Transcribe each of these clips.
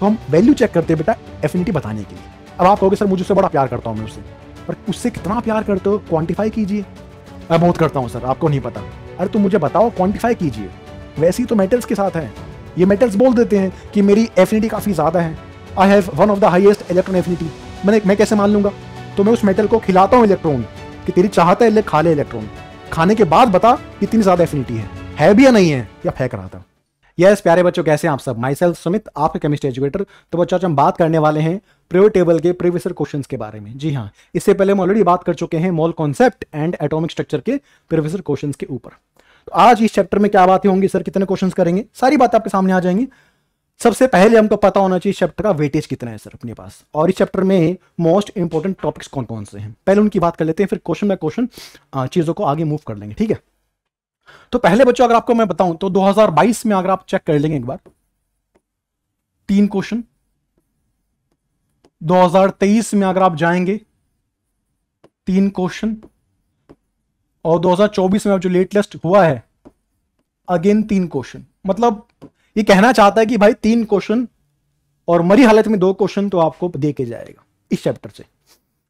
तो हम value check करते हैं बेटा एफिनिटी बताने के लिए। अब आप कहोगे, सर, मुझे उससे बड़ा प्यार करता हूँ मैं उससे। पर उससे कितना प्यार करते हो? क्वान्टिफाई कीजिए। मैं बहुत करता हूँ, सर, आपको नहीं पता। अरे तुम मुझे बताओ क्वान्टिफाई कीजिए। वैसे ही तो मेटल्स के साथ है। ये मेटल्स बोल देते हैं कि मेरी एफिनिटी काफ़ी ज़्यादा है। I have one of the highest electron affinity मैंने, मैं कैसे मान लूँगा? तो मैं उस मेटल को खिलाता हूँ इलेक्ट्रॉन कि तेरी चाहता है खा ले इलेक्ट्रॉन खाने के बाद बता कितनी ज़्यादा एफिनिटी है। है भी या नहीं है? या फेंक रहा था? यस प्यारे बच्चों, कैसे हैं आप सब? माई सेल्फ सुमित आपके केमिस्ट्री एजुकेटर तो बच्चों, आज हम बात करने वाले हैं प्रियो टेबल के प्रीवियसर क्वेश्चंस के बारे में। जी हाँ इससे पहले हम ऑलरेडी बात कर चुके हैं mole concept and atomic structure के प्रीवियसर क्वेश्चंस के ऊपर। तो आज इस चैप्टर में क्या बातें होंगी सर कितने क्वेश्चन करेंगे? सारी बातें आपके सामने आ जाएँगी। सबसे पहले हमको पता होना चाहिए चैप्टर का वेटेज कितना है सर अपने पास। और इस चैप्टर में मोस्ट इंपॉर्टेंट टॉपिक्स कौन कौन से हैं? पहले उनकी बात कर लेते हैं, फिर क्वेश्चन बाय क्वेश्चन चीज़ों को आगे मूव कर लेंगे, ठीक है? तो पहले बच्चों, अगर आपको मैं बताऊँ तो 2022 में अगर आप चेक कर लेंगे एक बार, तीन क्वेश्चन 2023 में अगर आप जाएँगे, तीन क्वेश्चन और 2024 में अब जो लेटेस्ट हुआ है अगेन तीन क्वेश्चन मतलब ये कहना चाहता है कि भाई तीन क्वेश्चन और मरी हालत में दो क्वेश्चन तो आपको दे के जाएगा इस चैप्टर से।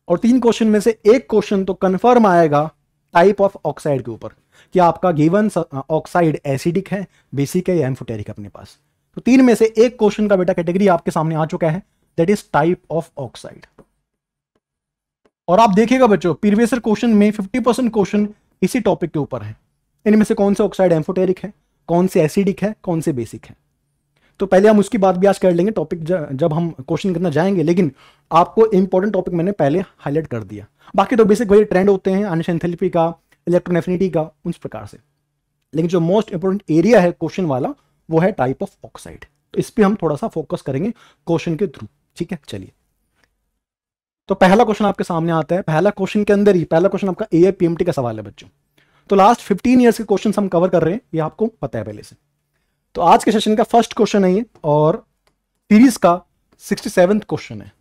और तीन क्वेश्चन में से एक क्वेश्चन तो कंफर्म आएगा टाइप ऑफ़ ऑक्साइड के ऊपर। कि आपका गिवन ऑक्साइड एसिडिक है बेसिक है या एम्फोटेरिक अपने पास। तो तीन में से एक क्वेश्चन का बेटा कैटेगरी आपके सामने आ चुका है that is type of oxide और आप देखिएगा बच्चों प्रीवियस क्वेश्चन में 50 परसेंट क्वेश्चन इसी टॉपिक के ऊपर है। इनमें से कौन से ऑक्साइड एम्फोटेरिक है, कौन से एसिडिक है, कौन से बेसिक है। तो पहले हम उसकी बात भी आज कर लेंगे टॉपिक जब हम क्वेश्चन करना जाएँगे, लेकिन आपको इंपॉर्टेंट टॉपिक मैंने पहले हाईलाइट कर दिया। बाकी तो बेसिक वही ट्रेंड होते हैं अनशेंथेलिपी का इलेक्ट्रोनेफिनिटी का उस प्रकार से। लेकिन जो मोस्ट इंपोर्टेंट एरिया है क्वेश्चन वाला, वो है टाइप ऑफ़ ऑक्साइड तो इस पर हम थोड़ा सा फोकस करेंगे क्वेश्चन के थ्रू ठीक है? चलिए। तो पहला क्वेश्चन आपके सामने आता है। पहला क्वेश्चन के अंदर ही, पहला क्वेश्चन आपका एआई पीएमटी का सवाल है बच्चों। तो लास्ट 15 इयर्स के क्वेश्चन हम कवर कर रहे हैं, ये आपको पता है पहले से। तो आज के सेशन का फ़र्स्ट क्वेश्चन है ये, और सीरीज़ का सिक्सटी क्वेश्चन है।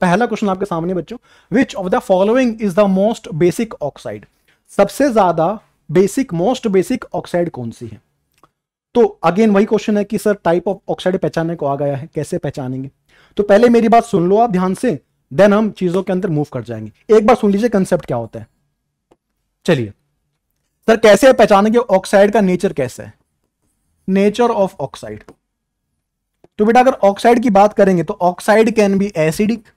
पहला क्वेश्चन आपके सामने बच्चों। Which of the following is the most basic oxide सबसे ज़्यादा बेसिक मोस्ट बेसिक ऑक्साइड कौन सी है? तो अगेन वही क्वेश्चन है कि सर टाइप ऑफ़ ऑक्साइड पहचानने को आ गया है, कैसे पहचानेंगे? तो पहले मेरी बात सुन लो आप ध्यान से देन हम चीज़ों के अंदर मूव कर जाएँगे। एक बार सुन लीजिए कंसेप्ट क्या होता है। चलिए। सर कैसे पहचानेंगे ऑक्साइड का नेचर कैसा है? नेचर ऑफ़ ऑक्साइड तो बेटा, अगर ऑक्साइड की बात करेंगे तो oxide can be acidic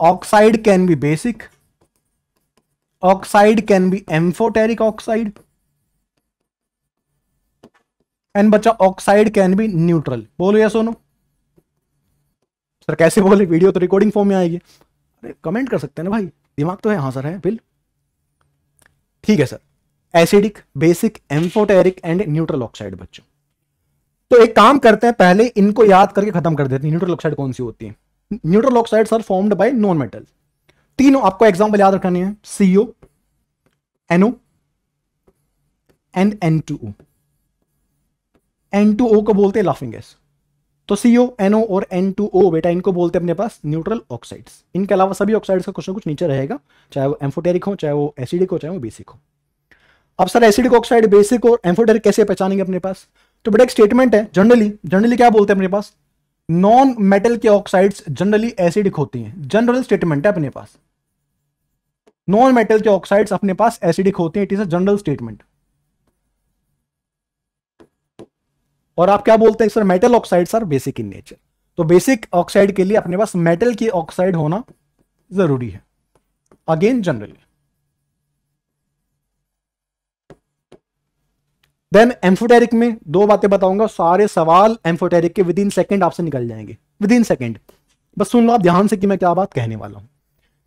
oxide can be basic oxide can be amphoteric oxide and बच्चा ऑक्साइड कैन बी न्यूट्रल बोलो या सोनो? सर कैसे बोले? वीडियो तो रिकॉर्डिंग फॉर्म में आएगी। अरे कमेंट कर सकते हैं ना भाई? दिमाग तो है हाँ सर है, बिल। ठीक है, sir. Acidic basic amphoteric and neutral oxide बच्चों। तो एक काम करते हैं, पहले इनको याद करके खत्म कर देते हैं। न्यूट्रल ऑक्साइड कौन सी होती है? Neutral oxides are formed by non metal तीनों आपको एग्ज़ाम्पल याद रखने है। CO NO and N two O N two O को बोलते हैं लाफिंग गैस तो सीओ एनओ और एन टू ओ बेटा, इनको बोलते हैं अपने पास न्यूट्रल ऑक्साइड्स इनके अलावा सभी ऑक्साइड्स का कुछ ना कुछ नीचे रहेगा, चाहे वो एम्फोटेरिक हो, चाहे वो एसिडिक हो, चाहे वो बेसिक हो। अब सर एसिडिक ऑक्साइड बेसिक और एम्फोटेरिक कैसे पहचानेंगे अपने पास? तो बेटा, एक स्टेटमेंट है जनरली जनरली क्या बोलते हैं अपने पास? नॉन मेटल के ऑक्साइड्स जनरली एसिडिक होती हैं। जनरल स्टेटमेंट है अपने पास। नॉन मेटल के ऑक्साइड्स अपने पास एसिडिक होते हैं it is a general statement और आप क्या बोलते हैं sir metal oxides are basic in nature तो बेसिक ऑक्साइड के लिए अपने पास मेटल की ऑक्साइड होना ज़रूरी है. अगेन जनरली देन एम्फोटेरिक में दो बातें बताऊँगा, सारे सवाल एम्फोटेरिक के विद इन सेकेंड आपसे निकल जाएँगे. विद इन सेकेंड बस सुन लो आप ध्यान से कि मैं क्या बात कहने वाला हूँ.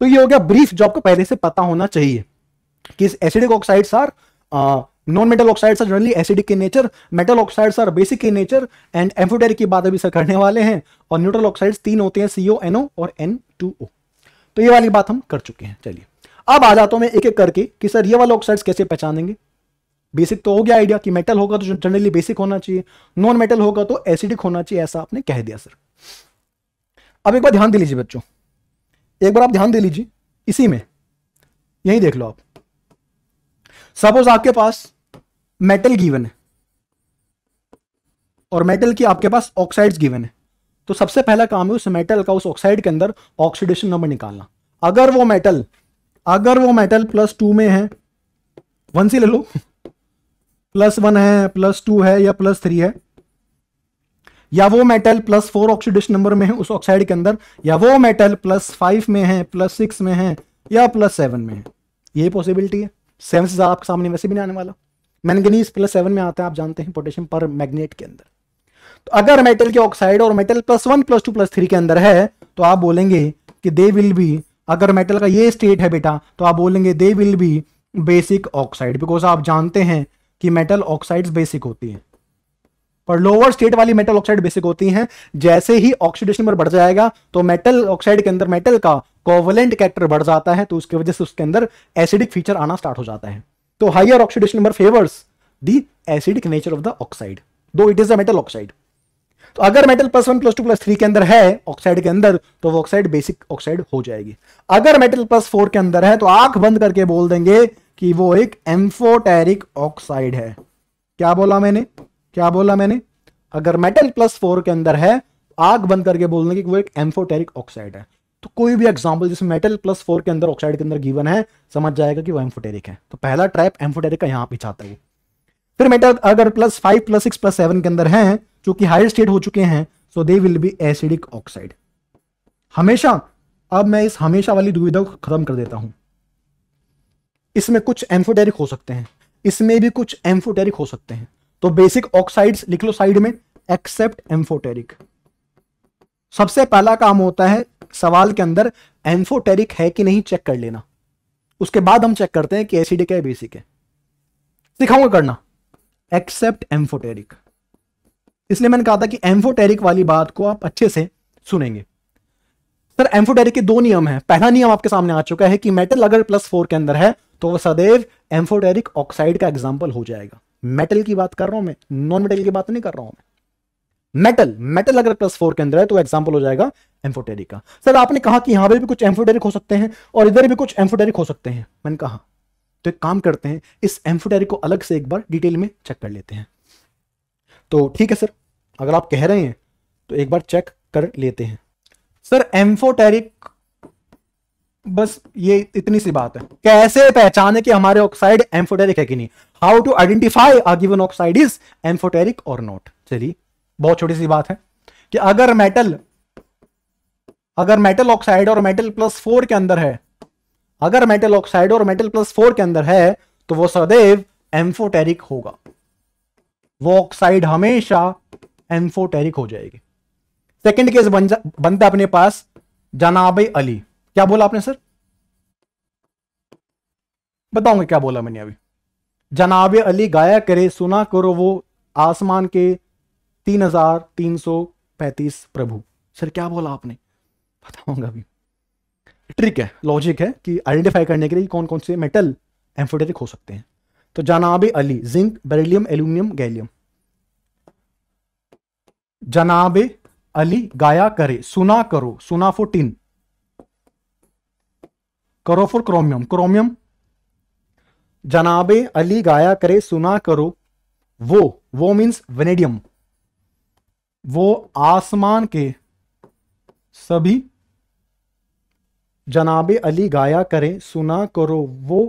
तो ये हो गया ब्रीफ जो आपको पहले से पता होना चाहिए कि acidic oxides are non metal oxides are generally acidic in nature metal oxides are basic in nature and amphoteric की बात अभी सर करने वाले हैं, और न्यूट्रल ऑक्साइड्स तीन होते हैं सीओ एनओ और एन तो ये वाली बात हम कर चुके हैं, चलिए। अब आ जाता हूँ मैं एक एक करके कि सर ये वाले ऑक्साइड्स कैसे पहचानेंगे? बेसिक तो हो गया आइडिया कि मेटल होगा तो जनरली बेसिक होना चाहिए नॉन मेटल होगा तो एसिडिक होना चाहिए, ऐसा आपने कह दिया सर अब एक बार ध्यान दे लीजिए बच्चों एक बार आप ध्यान दे लीजिए, इसी में। यही देख लो आप। सपोज़ आपके पास मेटल गिवन है और मेटल की आपके पास ऑक्साइड्स गिवन है। तो सबसे पहला काम है उस मेटल का उस ऑक्साइड के अंदर ऑक्सीडेशन नंबर निकालना। अगर वो मेटल अगर वो मेटल प्लस टू में है वन सी ले लो। प्लस वन है प्लस टू है या प्लस थ्री है। या वो metal plus four oxidation number में है, उस ऑक्साइड के अंदर, या वो मेटल प्लस फाइव में है प्लस सिक्स में है, या प्लस सेवन में है। ये पॉसिबिलिटी है। सेवन से आपके सामने वैसे भी नहीं आने वाला। मैंगनीज प्लस सेवन में आता है, आप जानते हैं पोटेशियम पर मैग्नेट के अंदर। तो अगर मेटल के ऑक्साइड और metal plus one plus two plus three के अंदर है तो आप बोलेंगे कि दे विल बी अगर मेटल का ये स्टेट है बेटा तो आप बोलेंगे they will be basic oxide because आप जानते हैं कि मेटल ऑक्साइड्स बेसिक होती हैं। पर लोअर स्टेट वाली मेटल ऑक्साइड बेसिक होती हैं। जैसे ही ऑक्सीडेशन नंबर बढ़ जाएगा तो मेटल ऑक्साइड के अंदर मेटल का कोवलेंट कैरेक्टर बढ़ जाता है तो उसकी वजह से उसके अंदर एसिडिक फीचर आना स्टार्ट हो जाता है। तो higher oxidation number favours the acidic nature of the oxide though it is a metal oxide तो अगर metal plus one plus two plus three के अंदर है ऑक्साइड के अंदर तो वो ऑक्साइड बेसिक ऑक्साइड हो जाएगी। अगर मेटल प्लस फोर के अंदर है तो आँख बंद करके बोल देंगे कि वो एक एम्फोटेरिक ऑक्साइड है। क्या बोला मैंने? क्या बोला मैंने? अगर मेटल प्लस फोर के अंदर है, आग बंद करके बोल देंगे कि वो एक एम्फोटेरिक ऑक्साइड है। तो कोई भी एग्जांपल जिसमें मेटल प्लस फोर के अंदर ऑक्साइड के अंदर गिवन है, समझ जाएगा कि वो एम्फोटेरिक है। तो पहला ट्रैप एम्फोटेरिक का यहाँ पीछे आता है। फिर मेटल अगर plus five plus six plus seven के अंदर है जो कि हायर स्टेट हो चुके हैं so they will be acidic oxide हमेशा, अब मैं इस हमेशा वाली दुविधा को खत्म कर देता हूँ। इसमें कुछ एम्फोटेरिक हो सकते हैं। इसमें भी कुछ एम्फोटेरिक हो सकते हैं। तो बेसिक ऑक्साइड्स लिख लो साइड में एक्सेप्ट एम्फोटेरिक सबसे पहला काम होता है सवाल के अंदर एम्फोटेरिक है कि नहीं चेक कर लेना। उसके बाद हम चेक करते हैं कि एसिडिक है बेसिक है। सिखाऊँगा करना। एक्सेप्ट एम्फोटेरिक इसलिए मैंने कहा था कि एम्फोटेरिक वाली बात को आप अच्छे से सुनेंगे। सर एम्फोटेरिक के दो नियम है। पहला नियम आपके सामने आ चुका है कि मेटल अगर प्लस फोर के अंदर है तो वह सदैव एम्फोटेरिक ऑक्साइड का एग्ज़ाम्पल हो जाएगा। मेटल की बात कर रहा हूँ मैं। नॉन मेटल की बात नहीं कर रहा हूँ मैं। मेटल मेटल अगर प्लस फोर के अंदर है तो एग्ज़ाम्पल हो जाएगा एम्फोटेरिक का। सर आपने कहा कि यहाँ पर भी कुछ एम्फोटेरिक हो सकते हैं और इधर भी कुछ एम्फोटेरिक हो सकते हैं। मैंने कहा तो एक काम करते हैं, इस एम्फोटेरिक को अलग से एक बार डिटेल में चेक कर लेते हैं। तो ठीक है सर अगर आप कह रहे हैं तो एक बार चेक कर लेते हैं। सर एम्फोटेरिक बस ये इतनी सी बात है। कैसे पहचाने कि हमारे ऑक्साइड एम्फोटेरिक है कि नहीं? How to identify a given oxide is amphoteric और नॉट चलिए, बहुत छोटी सी बात है कि अगर मेटल अगर मेटल ऑक्साइड और मेटल प्लस फोर के अंदर है, अगर मेटल ऑक्साइड और मेटल प्लस फोर के अंदर है तो वो सदैव एम्फोटेरिक होगा। वो ऑक्साइड हमेशा एम्फोटेरिक हो जाएगी। सेकंड केस बन बनता अपने पास जनाब अली। क्या बोला आपने सर? बताऊँगा क्या बोला मैंने अभी। जनाब अली गाया करे, सुना करो वो आसमान के तीन हज़ार तीन सौ पैंतीस प्रभु। सर, क्या बोला आपने? बताऊँगा अभी। ट्रिक है, लॉजिक है कि आइडेंटिफाई करने के लिए कौन कौन से मेटल एम्फोटेरिक हो सकते हैं। तो जनाब Ali, zinc, beryllium, aluminium, gallium. जनाब अली गाया करे, सुना करो, सुना फॉर करो फॉर क्रोमियम क्रोमियम जनाबे अली गाया करे, सुना करो। वो वो मीन्स वेनेडियम वो आसमान के सभी जनाबे अली गाया करे, सुना करो। वो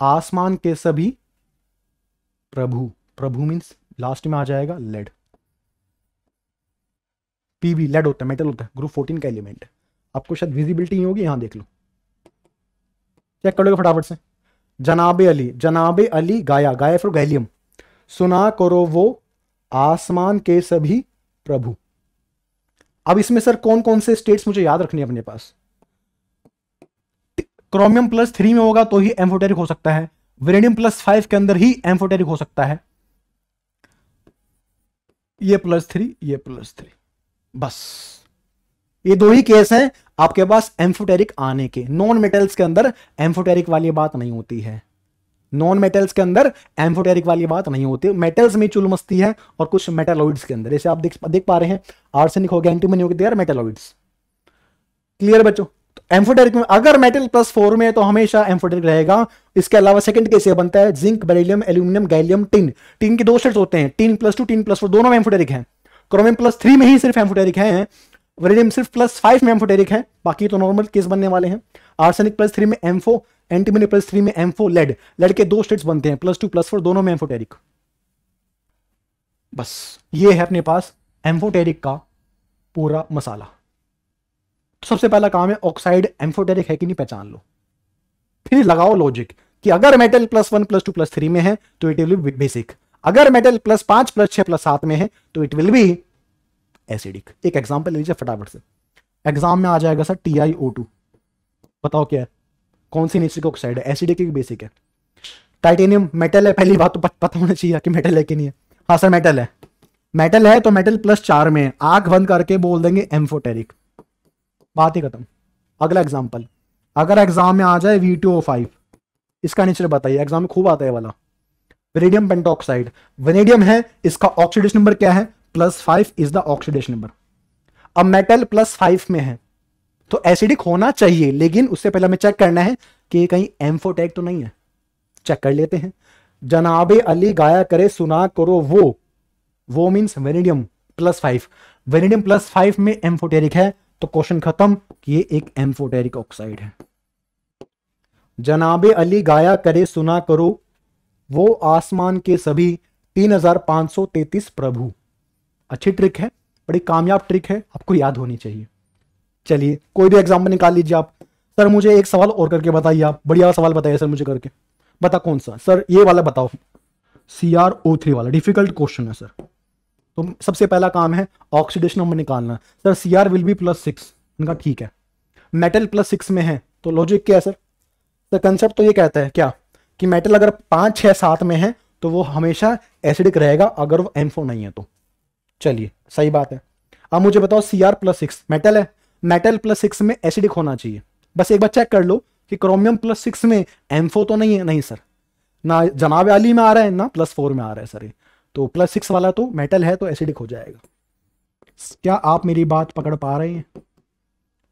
आसमान के सभी प्रभु। प्रभु मीन्स लास्ट में आ जाएगा लेड पीवी लेड होता है मेटल होता है। ग्रुप फोर्टीन का एलिमेंट आपको शायद विजिबिलिटी होगी, यहाँ देख लो। चेक कर लो फटाफट से। जनाबे अली जनाबे अली गाया गाया फिर गैलियम। सुना करो वो आसमान के सभी प्रभु। अब इसमें सर कौन कौन से स्टेट्स मुझे याद रखने अपने पास? क्रोमियम प्लस थ्री में होगा तो ही एम्फोटेरिक हो सकता है। वेरेडियम प्लस फाइव के अंदर ही एम्फोटेरिक हो सकता है। ये प्लस थ्री ये प्लस थ्री बस। ये दो ही केस हैं। आपके पास एम्फोटेरिक आने के नॉन मेटल्स के अंदर एम्फोटेरिक वाली बात नहीं होती है। नॉन मेटल्स के अंदर एम्फोटेरिक वाली बात नहीं होती। मेटल्स में चुल मस्ती है और कुछ मेटालॉइड्स के अंदर। जैसे आप देख देख पा रहे हैं। आर्सेनिक हो गया एंटीमनी हो गया मेटालॉइड्स क्लियर बच्चों? तो एम्फोटेरिक में, अगर मेटल प्लस फोर में है तो हमेशा एम्फोटेरिक रहेगा। इसके अलावा सेकंड केस ये बनता है zinc beryllium aluminium gallium tin tin के दो सेट्स होते हैं। Tin plus two tin plus four दोनों में एम्फोटेरिक है। क्रोमियम प्लस थ्री में ही सिर्फ़ एम्फोटेरिक है। वेनेडियम सिर्फ़ प्लस फाइव में एम्फोटेरिक है, बाकी तो नॉर्मल केस बनने वाले हैं। आर्सेनिक प्लस थ्री में एम्फो एंटीमनी प्लस थ्री में एम्फो लेड लेड के दो स्टेट्स बनते हैं प्लस टू प्लस फोर दोनों में एम्फोटेरिक। बस, ये है अपने पास एम्फोटेरिक का पूरा मसाला। तो सबसे पहला काम है ऑक्साइड एम्फोटेरिक है कि नहीं पहचान लो। फिर लगाओ लॉजिक कि अगर metal plus one plus two plus three में है तो इट विल बी बेसिक अगर मेटल प्लस पाँच प्लस छह प्लस सात में है तो इट विल बी एसिडिक एक एग्ज़ाम्पल लीजिए फटाफट से। एग्ज़ाम में आ जाएगा sir T I O two बताओ क्या है? कौन सी नेचर की ऑक्साइड है? एसिडिक की बेसिक है। टाइटेनियम मेटल है, पहली बात तो पता होना चाहिए कि मेटल है कि नहीं है। हाँ सर मेटल है। मेटल है तो मेटल प्लस चार में आँख बंद करके बोल देंगे एम्फोटेरिक बात ही खत्म। अगला एग्ज़ाम्पल अगर एग्ज़ाम में आ जाए वी टू ओ फाइव इसका नेचर बताइए। एग्ज़ाम में खूब आता है वाला। वेनेडियम पेंटोक्साइड वेनेडियम है, इसका ऑक्सीडेशन नंबर क्या है? Plus five is the oxidation number अब मेटल प्लस फाइव में है। तो एसिडिक होना चाहिए, लेकिन उससे पहले हमें चेक करना है कि कहीं एम्फोटेक तो नहीं है। चेक कर लेते हैं। जनाबे अली गाया करे, सुना करो वो। वो means vanadium plus five vanadium plus five में एम्फोटेरिक है तो क्वेश्चन खत्म ये एक एम्फोटेरिक ऑक्साइड है। जनाबे अली गाया करे, सुना करो। वो आसमान के सभी 3533 प्रभु। अच्छी ट्रिक है, बड़ी कामयाब ट्रिक है, आपको याद होनी चाहिए। चलिए, कोई भी एग्ज़ाम्पल निकाल लीजिए आप। सर मुझे एक सवाल और करके बताइए आप। बढ़िया सवाल बताइए सर मुझे करके। बता कौन सा? सर ये वाला बताओ। सी आर ओ थ्री वाला। डिफ़िकल्ट क्वेश्चन है सर तो सबसे पहला काम है ऑक्सीडेशन नंबर निकालना। Sir C R will be plus six उनका ठीक है। मेटल प्लस सिक्स में है। तो लॉजिक क्या है सर सर कंसेप्ट तो ये कहता है क्या? कि मेटल अगर पाँच छः सात में है तो वो हमेशा एसिडिक रहेगा, अगर वो एम्फो नहीं है तो। चलिए, सही बात है। अब मुझे बताओ C R plus six metal है? मेटल प्लस सिक्स में एसिडिक होना चाहिए। बस एक बार चेक कर लो कि क्रोमियम प्लस सिक्स में एम्फो तो नहीं है? नहीं सर ना जनाब अली में आ रहा है, ना प्लस फोर में आ रहा है सर तो प्लस सिक्स वाला तो मेटल है तो एसिडिक हो जाएगा। क्या आप मेरी बात पकड़ पा रहे हैं?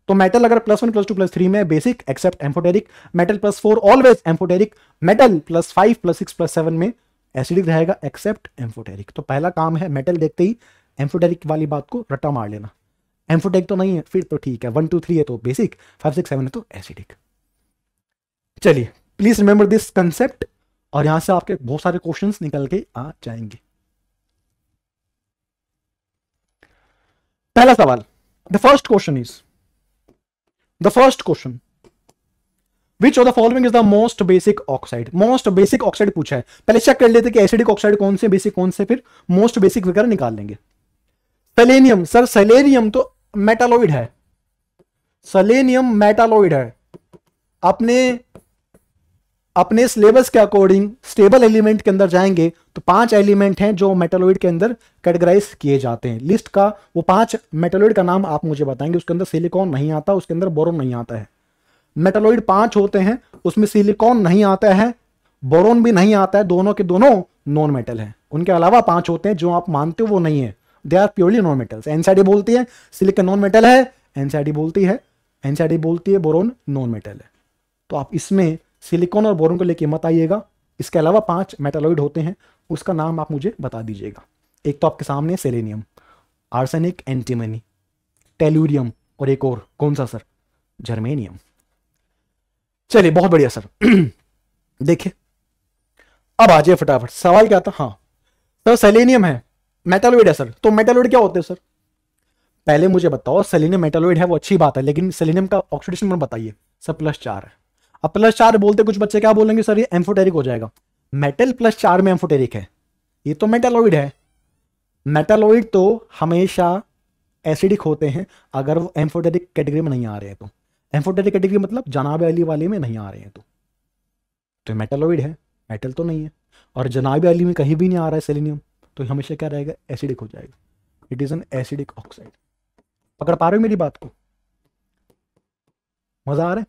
तो मेटल अगर plus one plus two plus three में basic except amphoteric metal plus four always amphoteric metal plus five plus six plus seven में एसिडिक रहेगा एक्सेप्ट एम्फोटेरिक तो पहला काम है मेटल देखते ही एम्फोटेरिक वाली बात को रट्टा मार लेना। एम्फोटेरिक तो नहीं है, फिर तो ठीक है। वन टू थ्री है तो बेसिक फाइव सिक्स सेवन है तो एसिडिक चलिए प्लीज़ रिमेंबर दिस कंसेप्ट और यहाँ से आपके बहुत सारे क्वेश्चंस निकल के आ जाएँगे। पहला सवाल the first question is the first question which of the following is the most basic oxide most basic oxide पूछा है। पहले चेक कर लेते कि एसिडिक ऑक्साइड कौन से बेसिक कौन से, फिर मोस्ट बेसिक वगैरह निकाल लेंगे। सेलेनियम सर सेलेनियम तो मेटालोइड है। सेलेनियम मेटालोइड है। अपने अपने सिलेबस के अकॉर्डिंग स्टेबल एलिमेंट के अंदर जाएँगे तो पाँच एलिमेंट हैं जो मेटालोइड के अंदर कैटेगराइज किए जाते हैं। लिस्ट का, वो पाँच मेटालोइड का नाम आप मुझे बताएँगे, उसके अंदर सिलिकॉन नहीं आता, उसके अंदर बोरोन नहीं आता है। मेटालोइड पाँच होते हैं, उसमें सिलिकॉन नहीं आता है बोरोन भी नहीं आता है, दोनों के दोनों नॉन मेटल है। उनके अलावा पाँच होते हैं, जो आप मानते हो वो नहीं है। They are purely non metals NCERT बोलती है सिलिकॉन नॉन मेटल है एनसीआरटी बोलती है एनसीआरटी बोलती है बोरोन नॉन मेटल है। तो आप इसमें सिलिकॉन और बोरोन को लेके मत आइएगा। इसके अलावा पाँच मेटालॉइड होते हैं, उसका नाम आप मुझे बता दीजिएगा। एक तो आपके सामने सेलेनियम आर्सेनिक एंटीमनी टेल्यूरियम और एक और, कौन सा सर जर्मेनियम चलिए, बहुत बढ़िया सर देखिए, अब आ जाए फटाफट। सवाल क्या था? हाँ। सर सेलेनियम है। मेटालोइड है सर तो मेटालोइड क्या होते हैं सर पहले मुझे बताओ सेलिनियम मेटालोइड है, वो अच्छी बात है, लेकिन सेलिनियम का ऑक्सीडेशन नंबर बताइए। सर प्लस चार है। अब प्लस चार बोलते कुछ बच्चे क्या बोलेंगे सर ये एम्फोटेरिक हो जाएगा। मेटल प्लस चार में एम्फोटेरिक है। ये तो मेटालोइड है। मेटालोइड तो हमेशा एसिडिक होते हैं, अगर वो एम्फोटेरिक कैटेगरी में नहीं आ रहे हैं तो। एम्फोटेरिक कैटेगरी मतलब जनाब अली वाले में नहीं आ रहे हैं तो। तो मेटालोइड है। मेटल तो नहीं है। और जनाब अली में कहीं भी नहीं आ रहा है सेलिनियम तो हमेशा क्या रहेगा? एसिडिक हो जाएगा। It is an acidic oxide पकड़ पा रहे हो मेरी बात को? मज़ा आ रहा है?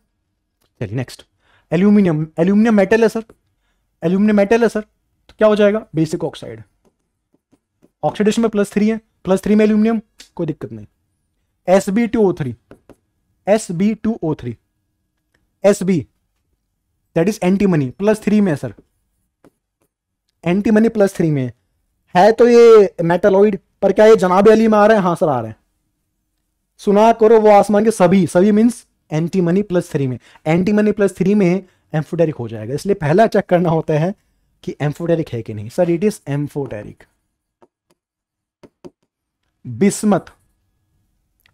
चलिए नेक्स्ट एल्यूमिनियम एल्यूमिनियम मेटल है सर एल्यूमिनियम मेटल है सर तो क्या हो जाएगा? बेसिक ऑक्साइड ऑक्सीडेशन में प्लस थ्री है। प्लस थ्री में एल्यूमिनियम कोई दिक्कत नहीं। S B two O three S B two O three S B that is antimony plus three में है sir antimony plus three में है तो ये मेटालॉइड पर क्या ये जनाब अली में आ रहे हैं? हाँ सर, आ रहे हैं। सुना करो, वो आसमान के सभी सभी means antimony plus three में। एंटी मनी प्लस थ्री में एम्फोटेरिक हो जाएगा। इसलिए पहला चेक करना होता है कि एम्फोटेरिक है कि नहीं। Sir it is amphoteric bismuth.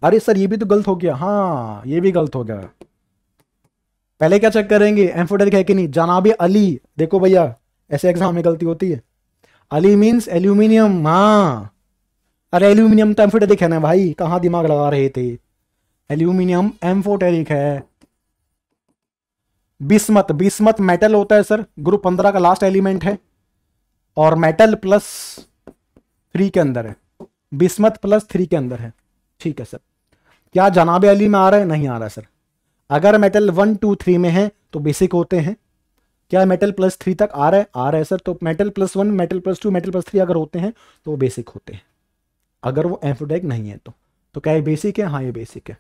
अरे, सर, ये भी तो गलत हो गया। हाँ ये भी गलत हो गया। पहले क्या चेक करेंगे? एम्फोटेरिक है कि नहीं? जनाबे अली। देखो भैया, ऐसे एग्ज़ाम में गलती होती है। अली मीन्स एल्यूमिनियम हाँ। अरे एल्यूमिनियम तो एम्फोटेरिक है ना भाई, कहाँ दिमाग लगा रहे थे? एल्यूमिनियम एम्फोटेरिक है। बिस्मत बिस्मत मेटल होता है सर ग्रुप पंद्रह का लास्ट एलिमेंट है। और मेटल प्लस थ्री के अंदर है। बिस्मत प्लस थ्री के अंदर है। ठीक है सर। क्या जनाब अली में आ रहा है? नहीं आ रहा सर। अगर मेटल वन टू थ्री में है तो बेसिक होते हैं। क्या मेटल प्लस थ्री तक आ रहा है? आ रहा है सर तो metal plus one metal plus two metal plus three अगर होते हैं तो वो बेसिक होते हैं। अगर वो एम्फोडेक नहीं है तो। तो क्या ये बेसिक है? हाँ ये बेसिक है।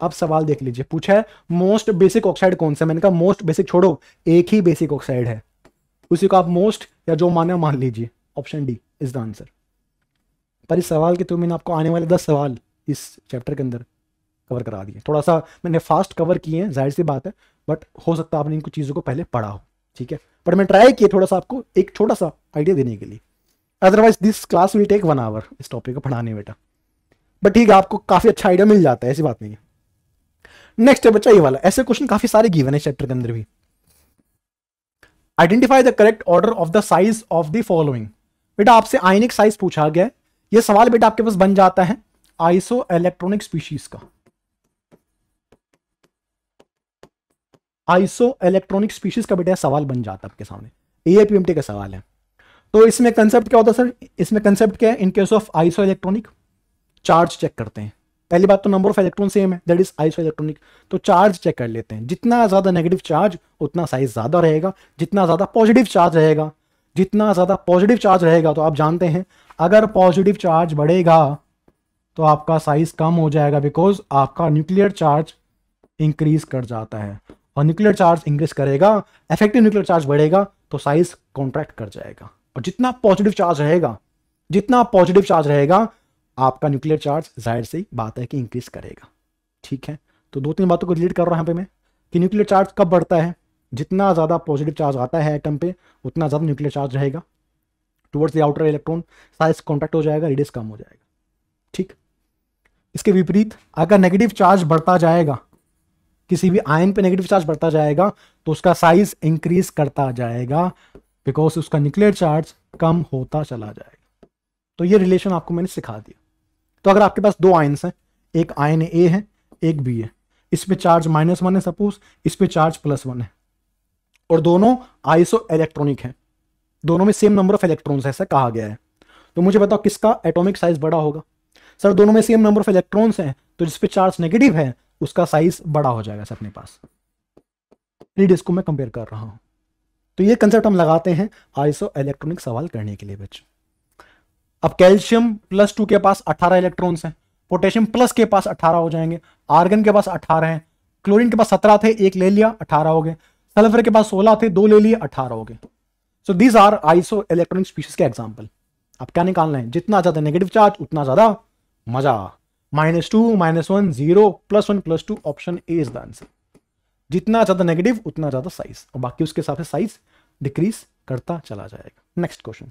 अब सवाल देख लीजिए। पूछा है मोस्ट बेसिक ऑक्साइड कौन सा मैंने कहा मोस्ट बेसिक छोड़ो, एक ही बेसिक ऑक्साइड है। उसी को आप मोस्ट या जो माने मान लीजिए। Option D is the answer पर इस सवाल के तो मैंने आपको आने वाले दस सवाल इस चैप्टर के अंदर कवर करा दिए। थोड़ा सा मैंने फास्ट कवर किए हैं, ज़ाहिर सी बात है। बट हो सकता है आपने इन कुछ चीज़ों को पहले पढ़ा हो, ठीक है? पर मैं ट्राई किया थोड़ा सा आपको एक छोटा सा आइडिया देने के लिए। Otherwise this class will take one hour इस टॉपिक को पढ़ाने बेटा। बट ठीक है, आपको काफ़ी अच्छा आइडिया मिल जाता है, ऐसी बात नहीं है। नेक्स्ट है बच्चा ये वाला, ऐसे क्वेश्चन काफ़ी सारे गिवन है चैप्टर के अंदर भी। Identify the correct order of the size of the following बेटा, आपसे आयनिक साइज़ पूछा गया ये सवाल बेटा आपके पास बन जाता है आइसो इलेक्ट्रॉनिक स्पीशीज का। आइसो इलेक्ट्रॉनिक स्पीशीज का बेटा सवाल बन जाता है आपके सामने। एआईपीएमटी का सवाल है। तो इसमें कंसेप्ट क्या होता है सर इसमें कंसेप्ट क्या है? In case of isoelectronic charge check करते हैं। पहली बात तो नंबर ऑफ़ इलेक्ट्रॉन सेम है दैट इज़ आइसो इलेक्ट्रॉनिक तो चार्ज चेक कर लेते हैं। जितना ज़्यादा नेगेटिव चार्ज उतना साइज़ ज़्यादा रहेगा। जितना ज़्यादा पॉजिटिव चार्ज रहेगा, जितना ज़्यादा पॉजिटिव चार्ज रहेगा तो आप जानते हैं, अगर पॉजिटिव चार्ज बढ़ेगा तो आपका साइज़ कम हो जाएगा बिकॉज़ आपका न्यूक्लियर चार्ज इंक्रीज कर जाता है। और न्यूक्लियर चार्ज इंक्रीज करेगा इफ़ेक्टिव न्यूक्लियर चार्ज बढ़ेगा तो साइज़ कॉन्ट्रैक्ट कर जाएगा। और जितना पॉजिटिव चार्ज रहेगा, जितना पॉजिटिव चार्ज रहेगा, आपका न्यूक्लियर चार्ज ज़ाहिर से बात है कि इंक्रीज करेगा। ठीक है? तो दो तीन बातों को रिलेट कर रहा हूँ पे मैं, कि न्यूक्लियर चार्ज कब बढ़ता है? जितना ज़्यादा पॉजिटिव चार्ज आता है एटम पे, उतना ज़्यादा न्यूक्लियर चार्ज रहेगा। Towards the outer electron size contact हो जाएगा रेडियस कम हो जाएगा। ठीक? इसके विपरीत, अगर नेगेटिव चार्ज बढ़ता जाएगा किसी भी आयन पे नेगेटिव चार्ज बढ़ता जाएगा तो उसका साइज़ इंक्रीज करता जाएगा बिकॉज़ उसका न्यूक्लियर चार्ज कम होता चला जाएगा। तो ये रिलेशन आपको मैंने सिखा दिया। तो अगर आपके पास दो आयन्स हैं, एक आयन ए है, एक बी है, इस पे चार्ज माइनस वन है सपोज़ इस पे चार्ज प्लस वन है। और दोनों आइसो इलेक्ट्रॉनिक है। दोनों में सेम नंबर ऑफ़ इलेक्ट्रॉन्स ऐसा कहा गया है। तो मुझे बताओ किसका एटॉमिक साइज़ बड़ा होगा? सर, दोनों में सेम नंबर ऑफ़ इलेक्ट्रॉन्स हैं तो जिस पे चार्ज नेगेटिव है उसका साइज़ बड़ा हो जाएगा अपने पास। रीड को मैं कंपेयर कर रहा हूँ। तो ये कंसेप्ट हम लगाते हैं आइसो इलेक्ट्रॉनिक सवाल करने के लिए बच्चों। अब कैल्शियम प्लस टू के पास 18 इलेक्ट्रॉन्स हैं। पोटेशियम प्लस के पास 18 हो जाएँगे। आर्गन के पास 18 हैं। क्लोरीन के पास 17 थे, एक ले लिया 18 हो गए। सल्फ़र के पास 16 थे, दो ले लिए 18 हो गए। So these are isoelectronic species के एग्ज़ाम्पल आप क्या निकालना है? जितना ज़्यादा नेगेटिव चार्ज उतना ज़्यादा मज़ा। Minus two, minus one, zero, plus one, plus two, option A is the answer जितना ज़्यादा नेगेटिव उतना ज़्यादा साइज़ और बाकी उसके हिसाब से साइज़ डिक्रीज करता चला जाएगा. नेक्स्ट क्वेश्चन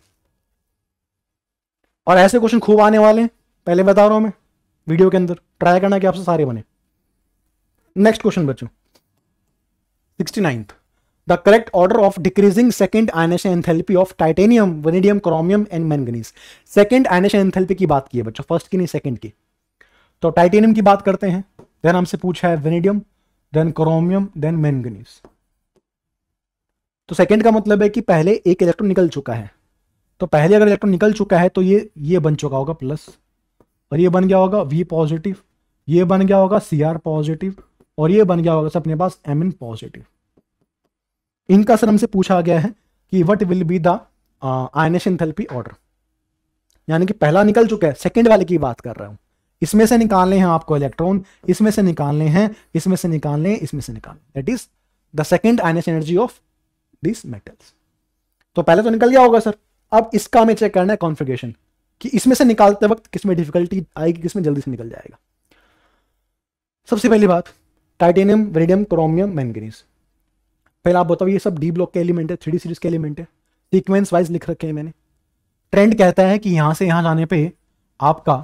और ऐसे क्वेश्चन खूब आने वाले हैं. पहले बता रहा हूँ मैं वीडियो के अंदर. ट्राई करना कि आपसे सारे बने. नेक्स्ट क्वेश्चन बच्चों. Sixty the correct order of decreasing second ionisation enthalpy of titanium vanadium chromium and manganese second ionisation enthalpy की बात की है बच्चों. फ़र्स्ट की नहीं सेकेंड की. तो टाइटेनियम की बात करते हैं। देन हमसे पूछा है vanadium, then chromium, then manganese. तो सेकेंड का मतलब है कि पहले एक इलेक्ट्रॉन निकल चुका है। तो पहले अगर इलेक्ट्रॉन निकल चुका है तो ये ये बन चुका होगा प्लस और ये बन गया होगा वी पॉजिटिव ये बन गया होगा सी आर पॉजिटिव और ये बन गया होगा सर अपने पास एम एन पॉजिटिव इनका सर हमसे पूछा गया है कि what will be the ionisation enthalpy order यानी कि पहला निकल चुका है सेकेंड वाले की बात कर रहा हूँ। इसमें से निकालने हैं आपको इलेक्ट्रॉन इसमें से निकालने हैं, इसमें से निकालने इसमें से निकालने that is the second ionisation energy of this metals तो पहले तो निकल गया होगा सर। अब इसका हमें चेक करना है कॉन्फ़िगरेशन कि इसमें से निकालते वक्त किसमें डिफिकल्टी आएगी, किसमें जल्दी से निकल जाएगा। सबसे पहली बात टाइटेनियम वेरिडियम क्रोमियम मैंगनीज पहले आप बताओ, ये सब डी ब्लॉक के एलिमेंट है थ्री सीरीज़ के एलिमेंट है। सीक्वेंस वाइज लिख रखे हैं मैंने। ट्रेंड कहता है कि यहाँ से यहाँ जाने पे आपका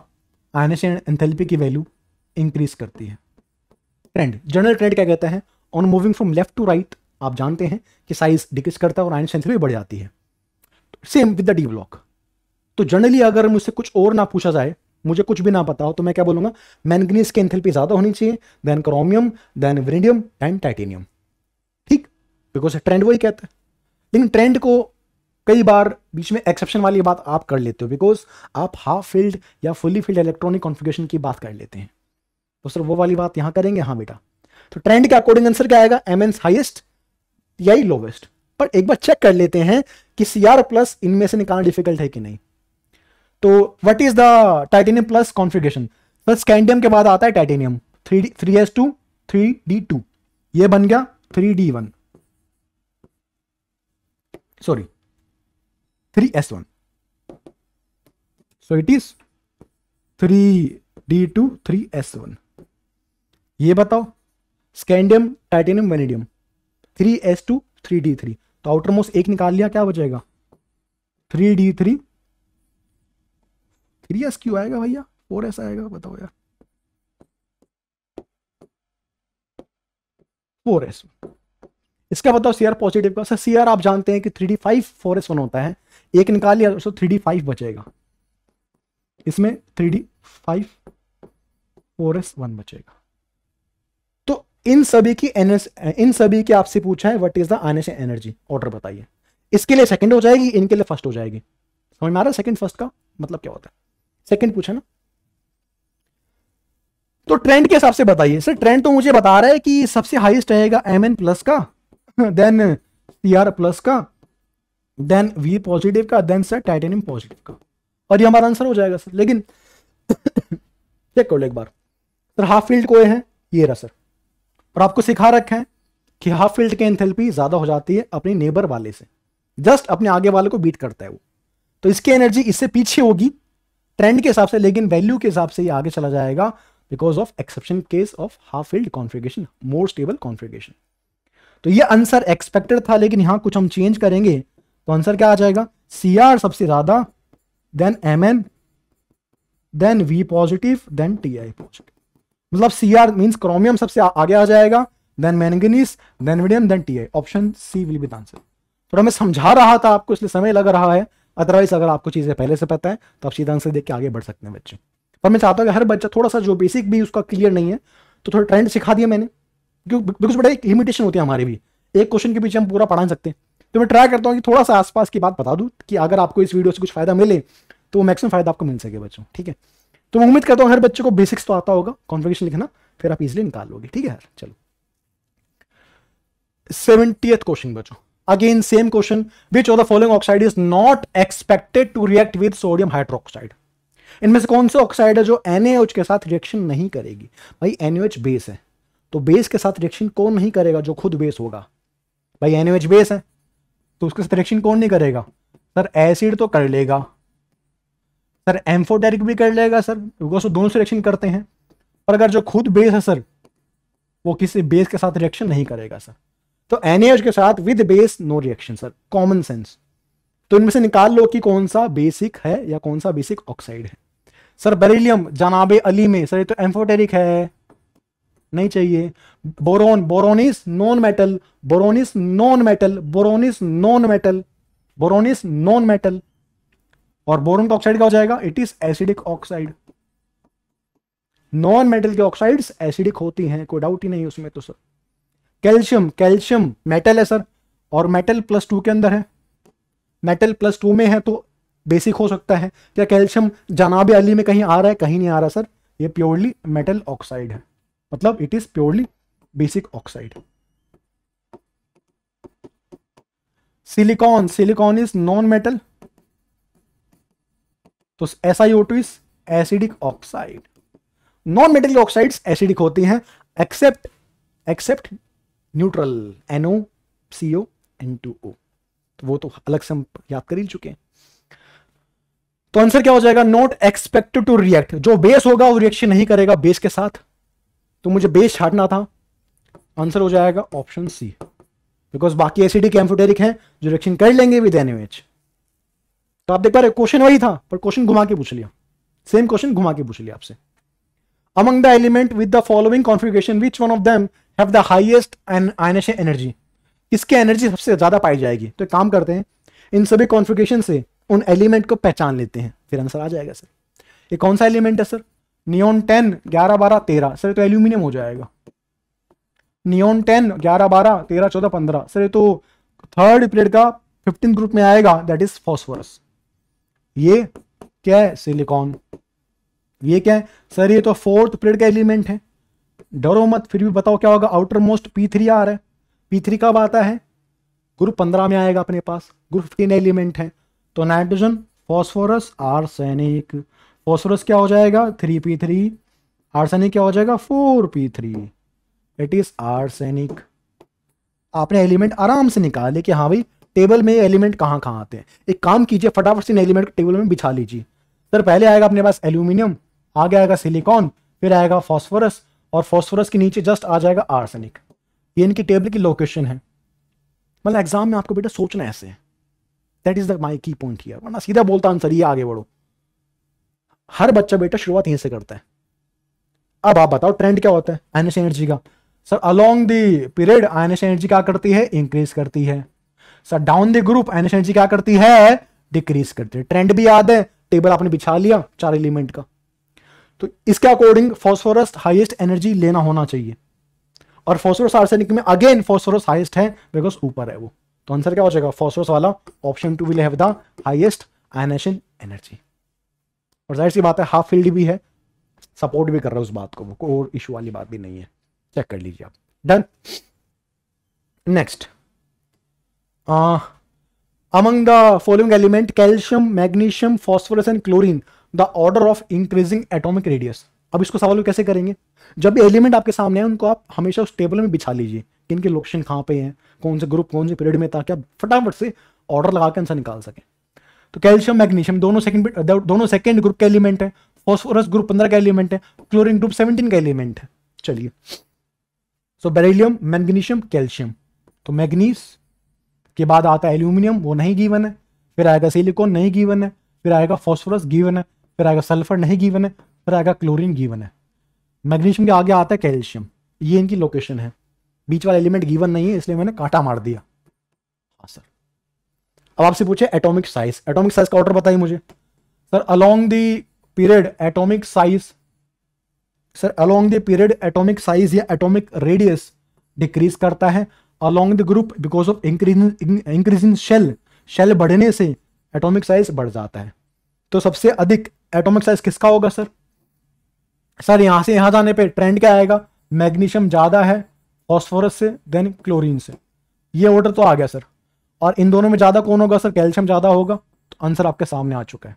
आयनेशन एंथैल्पी की वैल्यू इंक्रीज करती है। ट्रेंड जनरल ट्रेंड क्या कहता है? On moving from left to right आप जानते हैं कि साइज़ डिक्रीज करता है और आयनेशन एंथैल्पी बढ़ जाती है। Same with the D block तो जनरली अगर मुझसे कुछ और ना पूछा जाए, मुझे कुछ भी ना पता हो तो मैं क्या बोलूँगा? मैंगनीज की एंथैल्पी ज़्यादा होनी चाहिए then chromium then vanadium and titanium ठीक? बिकॉज़ ट्रेंड वही कहता है। लेकिन ट्रेंड को कई बार बीच में एक्सेप्शन वाली बात आप कर लेते हो बिकॉज़ आप हाफ़ फ़ील्ड या फुली फ़ील्ड इलेक्ट्रॉनिक कॉन्फ़िगरेशन की बात कर लेते हैं। तो सर वो वाली बात यहाँ करेंगे हाँ बेटा। तो ट्रेंड के अकॉर्डिंग आंसर क्या आएगा? एम एन हाइएस्ट या ही लोवेस्ट पर एक बार चेक कर लेते हैं कि सी आर प्लस इनमें से निकालना डिफ़िकल्ट है कि नहीं। तो what is the titanium plus configuration बस स्कैंडियम के बाद आता है titanium three D three S two three D two ये बन गया three D one sorry three S one so it is three D two three S one ये बताओ scandium titanium vanadium three S two three D three तो outer most एक निकाल लिया, क्या बचेगा? थ्री एस क्यू आएगा भैया? फोर एस आएगा, बताओ यार। फोर एस इसका बताओ सीआर पॉजिटिव का सर सीआर आप जानते हैं कि three D five four S one होता है। एक निकाल लिया तो थ्री डी फाइव बचेगा। इसमें three D five four S one बचेगा। तो इन सभी की एनर्जी इन सभी की आपसे पूछा है व्हाट इज़ द आने से एनर्जी ऑर्डर बताइए। इसके लिए सेकंड हो जाएगी, इनके लिए फ़र्स्ट हो जाएगी। समझ में आ रहा है सेकंड फ़र्स्ट का मतलब क्या होता है? सेकंड पूछा ना? तो ट्रेंड के हिसाब से बताइए। सर ट्रेंड तो मुझे बता रहा है कि सबसे हाईएस्ट रहेगा एम एन प्लस का देन सी आर प्लस का देन वी पॉजिटिव का देन सर टाइटेनियम पॉजिटिव का। और ये हमारा आंसर हो जाएगा सर लेकिन चेक कर लो एक बार। सर हाफ़ फ़ील्ड कोई है? ये रहा सर और आपको सिखा रखा है कि हाफ़ फ़ील्ड की एंथैल्पी ज़्यादा हो जाती है अपने नेबर वाले से। जस्ट अपने आगे वाले को बीट करता है वो। तो इसकी एनर्जी इससे पीछे होगी ट्रेंड के हिसाब से, लेकिन वैल्यू के हिसाब से ये आगे चला जाएगा because of exception case of half filled configuration more stable configuration तो ये आंसर एक्सपेक्टेड था, लेकिन यहाँ कुछ हम चेंज करेंगे। तो आंसर क्या आ जाएगा? सी आर सबसे ज़्यादा then M N then V positive then T I positive मतलब सी आर मीन क्रोमियम सबसे आगे आ जाएगा then manganese then vanadium then T I option C will be answer तो मैं समझा रहा था आपको, इसलिए समय लग रहा है। अदरवाइज़ अगर आपको चीज़ें पहले से पता है तो आप सीधा आंसर देख के आगे बढ़ सकते हैं बच्चे। पर मैं चाहता हूँ कि हर बच्चा थोड़ा सा जो बेसिक भी उसका क्लियर नहीं है तो थोड़ा ट्रेंड सिखा दिया मैंने। क्योंकि बिकॉज़ बड़ा एक लिमिटेशन होती है हमारे भी। एक क्वेश्चन के पीछे हम पूरा पढ़ा सकते। हैं तो मैं ट्राई करता हूँ कि थोड़ा सा आसपास की बात बता दूँ कि अगर आपको इस वीडियो से कुछ फ़ायदा मिले तो मैक्सिमम फ़ायदा आपको मिल सके बच्चों ठीक है? तो मैं उम्मीद करता हूँ हर बच्चे को बेसिक्स तो आता होगा कॉन्फिगेशन लिखना फिर आप इजिली निकाल लोगे ठीक है? चलो। सेवेंटी क्वेश्चन बच्चों। Again, same question. Which of the following oxide is not expected to react with sodium hydroxide? इनमें से कौन सा ऑक्साइड है जो NaOH के साथ रिएक्शन नहीं करेगी? भाई NaOH बेस है। तो बेस के साथ रिएक्शन कौन नहीं करेगा जो खुद बेस होगा? भाई NaOH बेस है। तो उसके साथ रिएक्शन कौन नहीं करेगा? सर एसिड तो कर लेगा। सर एम्फोटेरिक भी कर लेगा, सर बिकॉज़ दोनों से रिएक्शन करते हैं। पर अगर जो खुद बेस है, सर, वो किसी बेस के साथ रिएक्शन नहीं करेगा, सर। तो एनएच के साथ with base no reaction sir. Common sense तो इनमें से निकाल लो कि कौन सा बेसिक है या कौन सा बेसिक ऑक्साइड है। सर बेरिलियम जनाबे अली में, सर, ये तो एम्फोटेरिक है। नहीं चाहिए। Boron, boron is non metal, boron is non metal, boron is non metal, boron is non metal. और बोरोन का ऑक्साइड क्या हो जाएगा? It is acidic oxide non metal के ऑक्साइड्स एसिडिक होती हैं, कोई डाउट ही नहीं उसमें तो सर कैल्शियम कैल्शियम मेटल है सर और मेटल प्लस टू के अंदर है। मेटल प्लस टू में है तो बेसिक हो सकता है। क्या कैल्शियम जनाब अली में कहीं आ रहा है? कहीं नहीं आ रहा सर ये प्योरली मेटल ऑक्साइड है। मतलब it is purely basic oxide silicon silicon is non metal तो two is acidic oxide non metal oxides acidic होती हैं except except neutral NO C O N two O तो वो तो अलग से हम याद कर ही चुके हैं। तो आंसर क्या हो जाएगा? नॉट एक्सपेक्टेड टू रिएक्ट जो बेस होगा, वो रिएक्शन नहीं करेगा बेस के साथ। तो मुझे बेस छाटना था। आंसर हो जाएगा ऑप्शन सी बिकॉज़ बाकी एसिडिक एम्फोटेरिक है, जो रिएक्शन कर लेंगे विद एनएच तो आप देख पा रहे क्वेश्चन वही था, पर क्वेश्चन घुमा के पूछ लिया। सेम क्वेश्चन घुमा के पूछ लिया आपसे। Among the element with the following configuration which one of them have the highest ionisation energy किसकी एनर्जी सबसे ज़्यादा पाई जाएगी? तो काम करते हैं, इन सभी कॉन्फ़िगरेशन से उन एलिमेंट को पहचान लेते हैं। फिर आंसर आ जाएगा सर ये कौन सा एलिमेंट है सर नियोन टेन ग्यारह, बारह, तेरह। सर तो एल्यूमिनियम हो जाएगा। नियोन टेन ग्यारह, बारह, तेरह, चौदह, पंद्रह। सर तो थर्ड पीरियड का फिफ्टीन ग्रुप में आएगा। दैट इज़ फॉस्फोरस ये क्या है? सिलिकॉन ये क्या है? सर ये तो फोर्थ पीरियड का एलिमेंट है। डरो मत, फिर भी बताओ क्या होगा? आउटर मोस्ट पी थ्री आ रहा है। पी थ्री कब आता है? ग्रुप पंद्रह में आएगा अपने पास। ग्रुप फिफ्टीन एलिमेंट है। तो नाइट्रोजन फॉस्फोरस आर्सेनिक फॉस्फोरस क्या हो जाएगा? थ्री पी थ्री आर्सेनिक क्या हो जाएगा? Four P three it is arsenic आपने एलिमेंट आराम से निकाले कि हाँ भाई टेबल में एलिमेंट कहाँ कहाँ आते हैं। एक काम कीजिए, फटाफट से इन एलिमेंट टेबल में बिछा लीजिए। सर, पहले आएगा अपने पास एल्यूमिनियम आगे आएगा सिलिकॉन फिर आएगा फॉस्फोरस और फॉस्फोरस के नीचे जस्ट आ जाएगा आर्सेनिक ये इनकी टेबल की लोकेशन है। मतलब एग्ज़ाम में आपको बेटा सोचना ऐसे है। दैट इज़ द माई की पॉइंट हियर वरना सीधा बोलता आंसर ये आगे बढ़ो. हर बच्चा बेटा शुरुआत यहीं से करता है। अब आप बताओ ट्रेंड क्या होता है? आयनस एनर्जी का। Sir along the period ionisation energy क्या करती है? इंक्रीज करती है। Sir down the group ionisation energy क्या करती है? डिक्रीज करती है। ट्रेंड भी याद है टेबल आपने बिछा लिया चार एलिमेंट का। तो इसके अकॉर्डिंग फॉस्फोरस हाईएस्ट एनर्जी लेना होना चाहिए। और फॉस्फोरस आर्सेनिक में अगेन फॉस्फोरस हाईएस्ट है बिकॉज़ ऊपर है वो। तो आंसर क्या हो जाएगा? फॉस्फोरस वाला option two will have the highest ionisation energy और ज़ाहिर सी बात है हाफ़ फ़ील्ड भी है सपोर्ट भी कर रहा है उस बात को कोई और इशू वाली बात भी नहीं है। चेक कर लीजिए आप। Done next among the following element calcium magnesium phosphorus and chlorine the order of increasing atomic radius अब इसको सवाल कैसे करेंगे? जब भी एलिमेंट आपके सामने है उनको आप हमेशा उस टेबल में बिछा लीजिए। कि इनके लोकेशन कहाँ पे हैं, कौन से ग्रुप कौन से पीरियड में ताकि आप फटाफट से ऑर्डर लगा के आंसर निकाल सकें। तो कैल्शियम मैग्नीशियम दोनों सेकंड दोनों सेकंड ग्रुप का एलिमेंट है। फॉस्फोरस ग्रुप पंद्रह का एलिमेंट है। क्लोरीन ग्रुप सेवनटीन का एलिमेंट है। चलिए। सो बेरिलियम मैग्नीशियम कैल्शियम तो मैग्नीस के बाद आता है एल्यूमिनियम वो नहीं गीवन है। फिर आएगा सिलिकॉन नहीं गीवन है। फिर आएगा फॉस्फोरस गीवन है। फिर आएगा सल्फ़र नहीं गीवन है। फिर आएगा क्लोरीन गीवन है। मैग्नीशियम के आगे आता है कैल्शियम ये इनकी लोकेशन है। बीच वाला एलिमेंट गिवन नहीं है, इसलिए मैंने कांटा मार दिया। अब आपसे पूछे एटॉमिक साइज़ एटॉमिक साइज़ का ऑर्डर बताइए मुझे. Sir along the period atomic size sir along the period atomic size या एटॉमिक रेडियस डिक्रीज करता है. Along the group because of increase in shell shell बढ़ने से एटॉमिक साइज़ बढ़ जाता है. तो सबसे अधिक एटॉमिक साइज़ किसका होगा सर सर यहाँ से यहाँ जाने पे ट्रेंड क्या आएगा? मैग्नीशियम ज़्यादा है फॉस्फोरस से देन क्लोरीन से. ये ऑर्डर तो आ गया सर और इन दोनों में ज़्यादा कौन होगा सर? कैल्शियम ज़्यादा होगा? तो आंसर आपके सामने आ चुका है।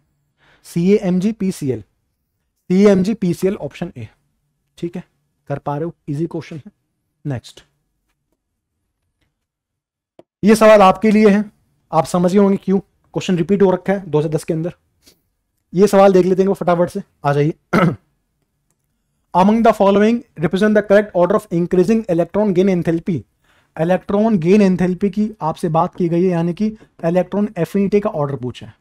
C M G P C L C M G P C L option A ठीक है? कर पा रहे हो? इजी क्वेश्चन है। नेक्स्ट ये सवाल आपके लिए है। आप समझ गए होंगे क्यों? क्वेश्चन रिपीट हो रखा है दो से दस के अंदर। ये सवाल देख लेते हैं फटाफट से। आ जाइए। Among the following represent the correct order of increasing electron gain enthalpy electron gain enthalpy की आपसे बात की गई है यानी कि इलेक्ट्रॉन एफिनिटी का ऑर्डर पूछा।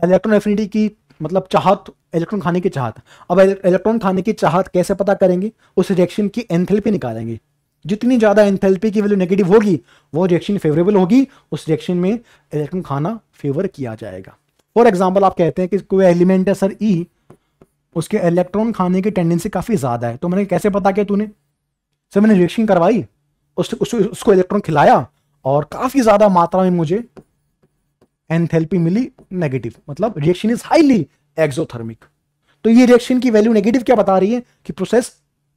इलेक्ट्रॉन एफिनिटी की मतलब चाहत इलेक्ट्रॉन खाने की चाहत। अब इलेक्ट्रॉन खाने की चाहत कैसे पता करेंगे? उस रिएक्शन की एंथैल्पी निकालेंगे। जितनी ज़्यादा एंथैल्पी की वैल्यू नेगेटिव होगी वो रिएक्शन फेवरेबल होगी। उस रिएक्शन में इलेक्ट्रॉन खाना फेवर किया जाएगा। फॉर एग्ज़ाम्पल आप कहते हैं कि कोई एलिमेंट है सर ई e, उसके इलेक्ट्रॉन खाने की टेंडेंसी काफ़ी ज़्यादा है। तो मैंने कैसे पता किया तूने? सर मैंने रिएक्शन करवाई। उस, उस, उसको इलेक्ट्रॉन खिलाया और काफ़ी ज़्यादा मात्रा में मुझे एंथैल्पी मिली नेगेटिव मतलब रिएक्शन इज़ हाईली एक्सोथर्मिक तो ये रिएक्शन की वैल्यू नेगेटिव क्या बता रही है? कि प्रोसेस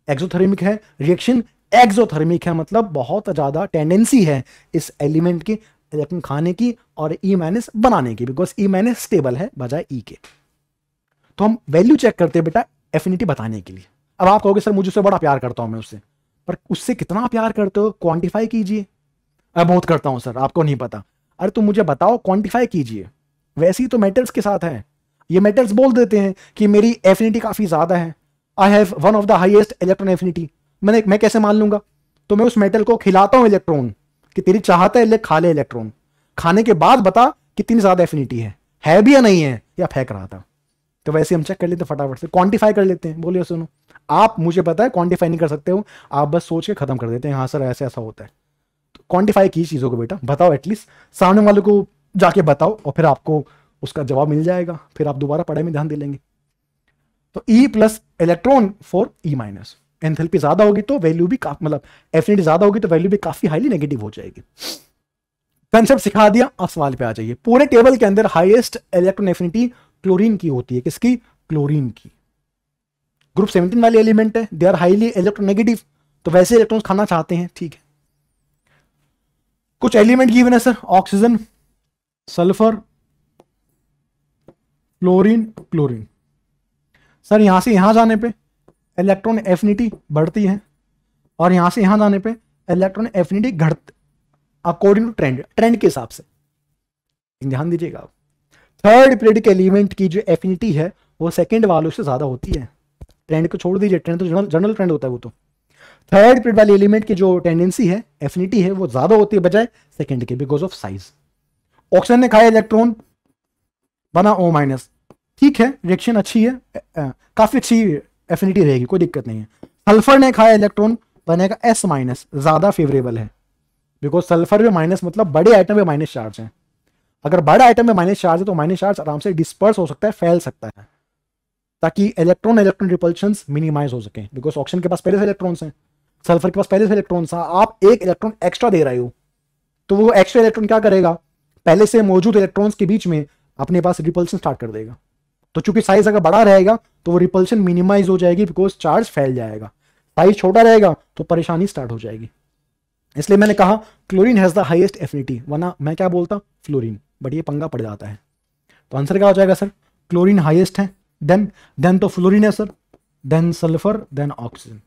एक्सोथर्मिक है रिएक्शन एक्सोथर्मिक है मतलब बहुत ज़्यादा टेंडेंसी है इस एलिमेंट की इलेक्ट्रॉन खाने की और ई e माइनस बनाने की बिकॉज़ ई माइनस स्टेबल है बजाय ई e के। तो हम वैल्यू चेक करते हैं बेटा एफिनिटी बताने के लिए। अब आप कहोगे सर मुझे उससे बड़ा प्यार करता हूँ मैं उससे। पर उससे कितना प्यार करते हो? क्वांटिफाई कीजिए। मैं बहुत करता हूँ, सर, आपको नहीं पता। अरे, तुम मुझे बताओ क्वांटिफाई कीजिए। वैसे ही तो मेटल्स के साथ है। ये मेटल्स बोल देते हैं कि मेरी एफिनिटी काफ़ी ज़्यादा है। I have one of the highest electron affinity मैंने, मैं कैसे मान लूँगा? तो मैं उस मेटल को खिलाता हूँ इलेक्ट्रॉन कि तेरी चाहता है, ले, खा ले इलेक्ट्रॉन खाने के बाद बता कितनी ज़्यादा एफिनिटी है। है भी या नहीं है? या फेंक रहा था। तो वैसे हम चेक कर लेते फटाफट से। क्वांटिफाई कर लेते हैं। बोलिए, सुनो। आप मुझे पता है क्वांटिफाई नहीं कर सकते हो, आप बस सोच के खत्म कर देते हैं हाँ सर, ऐसे, ऐसा होता है। तो क्वांटिफाई की चीज़ों को बेटा, बताओ एटलीस्ट सामने वाले को जाके बताओ और फिर आपको उसका जवाब मिल जाएगा, फिर आप दोबारा पढ़ाई में ध्यान दे लेंगे। तो e plus electron for e minus enthalpy ज़्यादा होगी तो वैल्यू भी काफ़ी मतलब एफिनिटी ज़्यादा होगी तो वैल्यू भी काफ़ी हाईली नेगेटिव हो जाएगी। कंसेप्ट सिखा दिया, अब सवाल पे आ जाइए। पूरे टेबल के अंदर हाईएस्ट इलेक्ट्रॉन एफिनिटी क्लोरीन की होती है। किसकी? क्लोरीन की। ग्रुप 17 वाले एलिमेंट है दे आर हाईली इलेक्ट्रोनेगेटिव तो वैसे इलेक्ट्रॉन खाना चाहते हैं, ठीक है। कुछ एलिमेंट गिवन है sir oxygen sulphur fluorine chlorine sir यहाँ से यहाँ जाने पे इलेक्ट्रॉन एफिनिटी बढ़ती है, और यहाँ से यहाँ जाने पे इलेक्ट्रॉन एफिनिटी घट अकॉर्डिंग टू ट्रेंड ट्रेंड के हिसाब से। ध्यान दीजिएगा आप। थर्ड पीरियड के एलिमेंट की जो एफिनिटी है, वो सेकेंड वालों से ज़्यादा होती है। ट्रेंड को छोड़ दीजिए ट्रेंड तो जनरल ट्रेंड होता है वो तो। थर्ड पीरियड वाले एलिमेंट की जो टेंडेंसी है एफिनिटी है, वो ज़्यादा होती है बजाय सेकेंड के बिकॉज़ ऑफ़ साइज़ ऑक्सीजन ने खाया इलेक्ट्रॉन बना ओ माइनस ठीक है रिएक्शन अच्छी है काफ़ी अच्छी एफिनिटी रहेगी, कोई दिक्कत नहीं है। सल्फ़र ने खाया इलेक्ट्रॉन बनेगा एस माइनस ज़्यादा फेवरेबल है। बिकॉज़ सल्फ़र में माइनस मतलब बड़े आइटम में माइनस चार्ज है। अगर बड़ा आइटम में माइनस चार्ज है तो माइनस चार्ज आराम से डिस्पर्स हो सकता है, फैल सकता है। ताकि इलेक्ट्रॉन इलेक्ट्रॉन रिपल्शन मिनिमाइज हो सके। बिकॉज़ ऑक्सीजन के पास पहले से इलेक्ट्रॉन्स हैं। सल्फ़र के पास पहले से इलेक्ट्रॉन्स हैं। आप एक इलेक्ट्रॉन एक्स्ट्रा दे रहे हो तो वो एक्स्ट्रा इलेक्ट्रॉन क्या करेगा? पहले से मौजूद इलेक्ट्रॉन्स के बीच में अपने पास रिपल्शन स्टार्ट कर देगा। तो चूँकि साइज़ अगर बड़ा रहेगा तो वो रिपल्शन मिनिमाइज हो जाएगी बिकॉज़ चार्ज फैल जाएगा। साइज़ छोटा रहेगा तो परेशानी स्टार्ट हो जाएगी। इसलिए मैंने कहा chlorine has the highest affinity वरना मैं क्या बोलता? फ्लोरीन बट ये पंगा पड़ जाता है। तो आंसर क्या हो जाएगा सर क्लोरीन हाइएस्ट है। देन देन तो फ्लोरीन है sir then sulphur then oxygen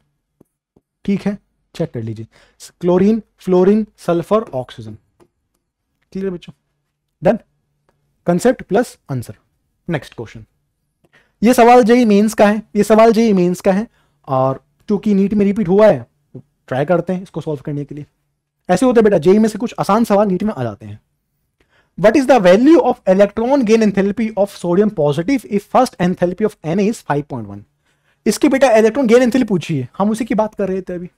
ठीक है? चेक कर लीजिए। Chlorine fluorine sulphur oxygen clear बच्चों? Then concept plus answer next question ये सवाल जेई मेंस का है। ये सवाल जेई मेंस का है। और चूँकि नीट में रिपीट हुआ है ट्राई करते हैं इसको सॉल्व करने के लिए। ऐसे होते बेटा, जेई में से कुछ आसान सवाल नीट में आ जाते हैं। What is the value of electron gain enthalpy of sodium positive if first enthalpy of Na is 5.1? इसकी बेटा इलेक्ट्रॉन गेन एंथैल्पी पूछिए। हम उसी की बात कर रहे थे अभी।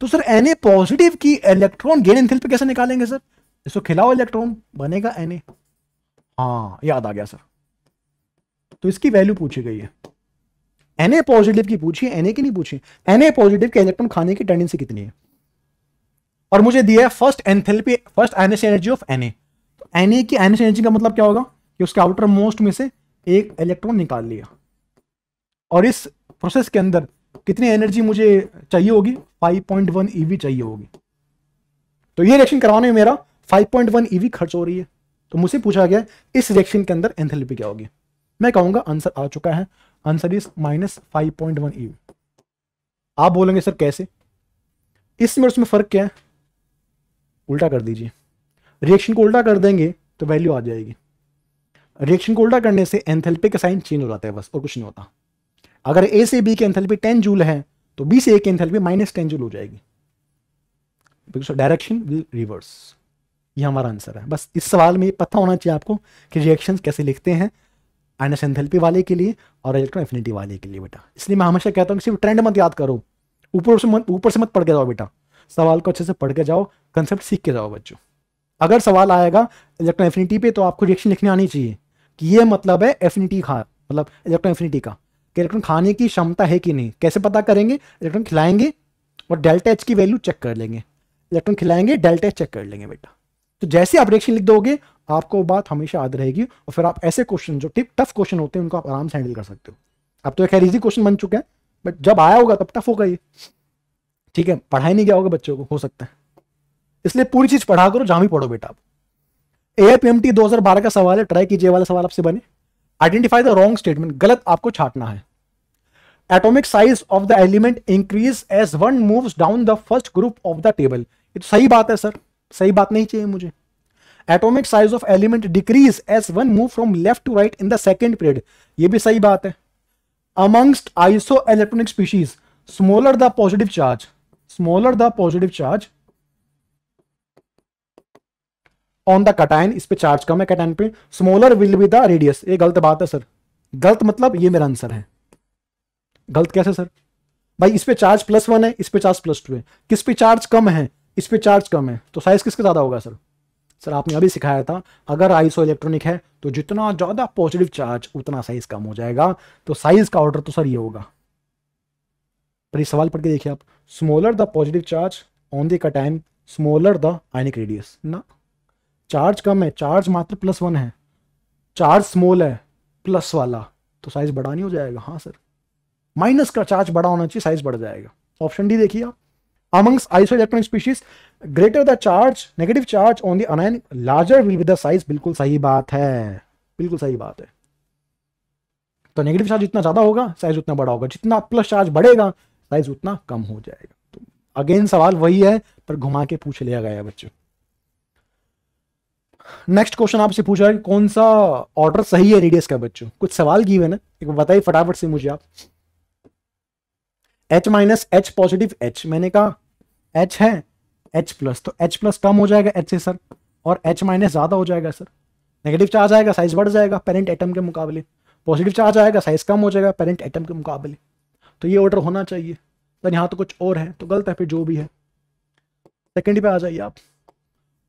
तो सर Na पॉजिटिव की इलेक्ट्रॉन गेन एंथैल्पी कैसे निकालेंगे सर इसको खिलाओ इलेक्ट्रॉन बनेगा Na हाँ याद आ गया सर तो इसकी वैल्यू पूछी गई है। Na पॉजिटिव की पूछी Na की नहीं पूछी Na पॉजिटिव के इलेक्ट्रॉन खाने की टेंडेंसी कितनी है? और मुझे दिया है first enthalpy first energy of Na N की एन एनर्जी का मतलब क्या होगा? कि उसके आउटर मोस्ट में से एक इलेक्ट्रॉन निकाल लिया। और इस प्रोसेस के अंदर कितनी एनर्जी मुझे चाहिए होगी? 5.1 वन ईवी चाहिए होगी। तो ये रिएक्शन करवाने में मेरा 5.1 वन ईवी खर्च हो रही है। तो मुझसे पूछा गया, इस रिएक्शन के अंदर एंथैल्पी क्या होगी? मैं कहूँगा आंसर आ चुका है। Answer is minus five point one eV आप बोलेंगे, सर, कैसे? इसमें उसमें फ़र्क क्या है? उल्टा कर दीजिए। रिएक्शन को उल्टा कर देंगे तो वैल्यू आ जाएगी। रिएक्शन को उल्टा करने से एंथेल्पी का साइन चेंज हो जाता है बस, और कुछ नहीं होता। अगर ए से बी की एंथेल्पी टेन जूल है तो बी से ए की एंथेल्पी माइनस टेन जूल हो जाएगी। बिकॉज़ डायरेक्शन विल रिवर्स ये हमारा आंसर है। बस इस सवाल में पता होना चाहिए आपको कि रिएक्शन कैसे लिखते हैं आइनस एंथेल्पी वाले के लिए और इलेक्ट्रॉन एफिनिटी वाले के लिए बेटा। इसलिए मैं हमेशा कहता हूँ सिर्फ़ ट्रेंड मत याद करो। ऊपर से मत, ऊपर से मत पढ़ के जाओ बेटा। सवाल को अच्छे से पढ़ के जाओ कंसेप्ट सीख के जाओ बच्चों। अगर सवाल आएगा इलेक्ट्रॉन एफिनिटी पे तो आपको रिएक्शन लिखने आनी चाहिए कि ये मतलब है एफिनिटी खा मतलब इलेक्ट्रॉन एफिनिटी का, कि इलेक्ट्रॉन खाने की क्षमता है कि नहीं, कैसे पता करेंगे इलेक्ट्रॉन खिलाएँगे और डेल्टा एच की वैल्यू चेक कर लेंगे। इलेक्ट्रॉन खिलाएँगे डेल्टा एच चेक कर लेंगे बेटा। तो जैसे आप रिएक्शन लिख दोगे, आपको बात हमेशा याद रहेगी और फिर आप ऐसे क्वेश्चन जो टिप टफ क्वेश्चन होते हैं, उनको आप आराम से हैंडल कर सकते हो। अब तो खैर इजी क्वेश्चन बन चुका है बट जब आया होगा, तब टफ होगा ये। ठीक है, पढ़ाई नहीं गया होगा बच्चों को, हो सकता है। इसलिए पूरी चीज़ पढ़ा करो जहाँ भी पढ़ो बेटा आप। एएपीएमटी 2012 का सवाल है ट्राई कीजिए वाला सवाल आपसे बने। आइडेंटिफाई द रॉन्ग स्टेटमेंट गलत आपको छाटना है। Atomic size of the element increase as one moves down the first group of the table ये तो सही बात है सर सही बात नहीं चाहिए मुझे। Atomic size of element decrease as one move from left to right in the second period ये भी सही बात है। Amongst isoelectronic species smaller the positive charge smaller the positive charge on the cation इस पे चार्ज कम है cation पे। Smaller will be the radius ये गलत बात है सर गलत मतलब ये मेरा आंसर है। गलत कैसे सर भाई, इस पे चार्ज प्लस वन है, इस पे चार्ज प्लस टू है। किस पे चार्ज कम है, इस पे चार्ज कम है। तो साइज़ किसका ज़्यादा होगा सर सर आपने अभी सिखाया था, अगर आइसो इलेक्ट्रॉनिक है तो जितना ज़्यादा पॉजिटिव चार्ज उतना साइज़ कम हो जाएगा। तो साइज़ का ऑर्डर तो सर ये होगा। पर इस सवाल पढ़ के देखिए आप। Smaller the positive charge on the cation smaller the ionic radius ना। चार्ज कम है, चार्ज मात्र प्लस वन है। चार्ज स्मॉल है प्लस वाला। तो साइज़ बड़ा नहीं हो जाएगा हाँ सर माइनस का चार्ज बड़ा होना चाहिए साइज़ बढ़ जाएगा। ऑप्शन डी देखिए आप। Amongst isoelectronic species, greater the charge, negative charge on the anion, larger will be the बिल्कुल सही बात है। बिल्कुल सही बात है। तो नेगेटिव चार्ज जितना ज़्यादा होगा साइज़ उतना बड़ा होगा। जितना प्लस चार्ज बढ़ेगा साइज़ उतना कम हो जाएगा। तो अगेन सवाल वही है, पर घुमा के पूछ लिया गया बच्चों। नेक्स्ट क्वेश्चन आपसे पूछा है, कौन सा ऑर्डर सही है रेडियस का बच्चों? कुछ सवाल की है ना एक बताइए फटाफट से मुझे आप। H minus H positive H मैंने कहा एच है एच प्लस तो एच प्लस कम हो जाएगा एच से सर और एच माइनस ज़्यादा हो जाएगा सर नेगेटिव चार्ज आएगा साइज़ बढ़ जाएगा पेरेंट एटम के मुकाबले। पॉजिटिव चार्ज आएगा साइज़ कम हो जाएगा पेरेंट एटम के मुकाबले। तो ये ऑर्डर होना चाहिए। सर यहाँ तो कुछ और है तो गलत है, फिर जो भी है। सेकेंड पे आ जाइए आप।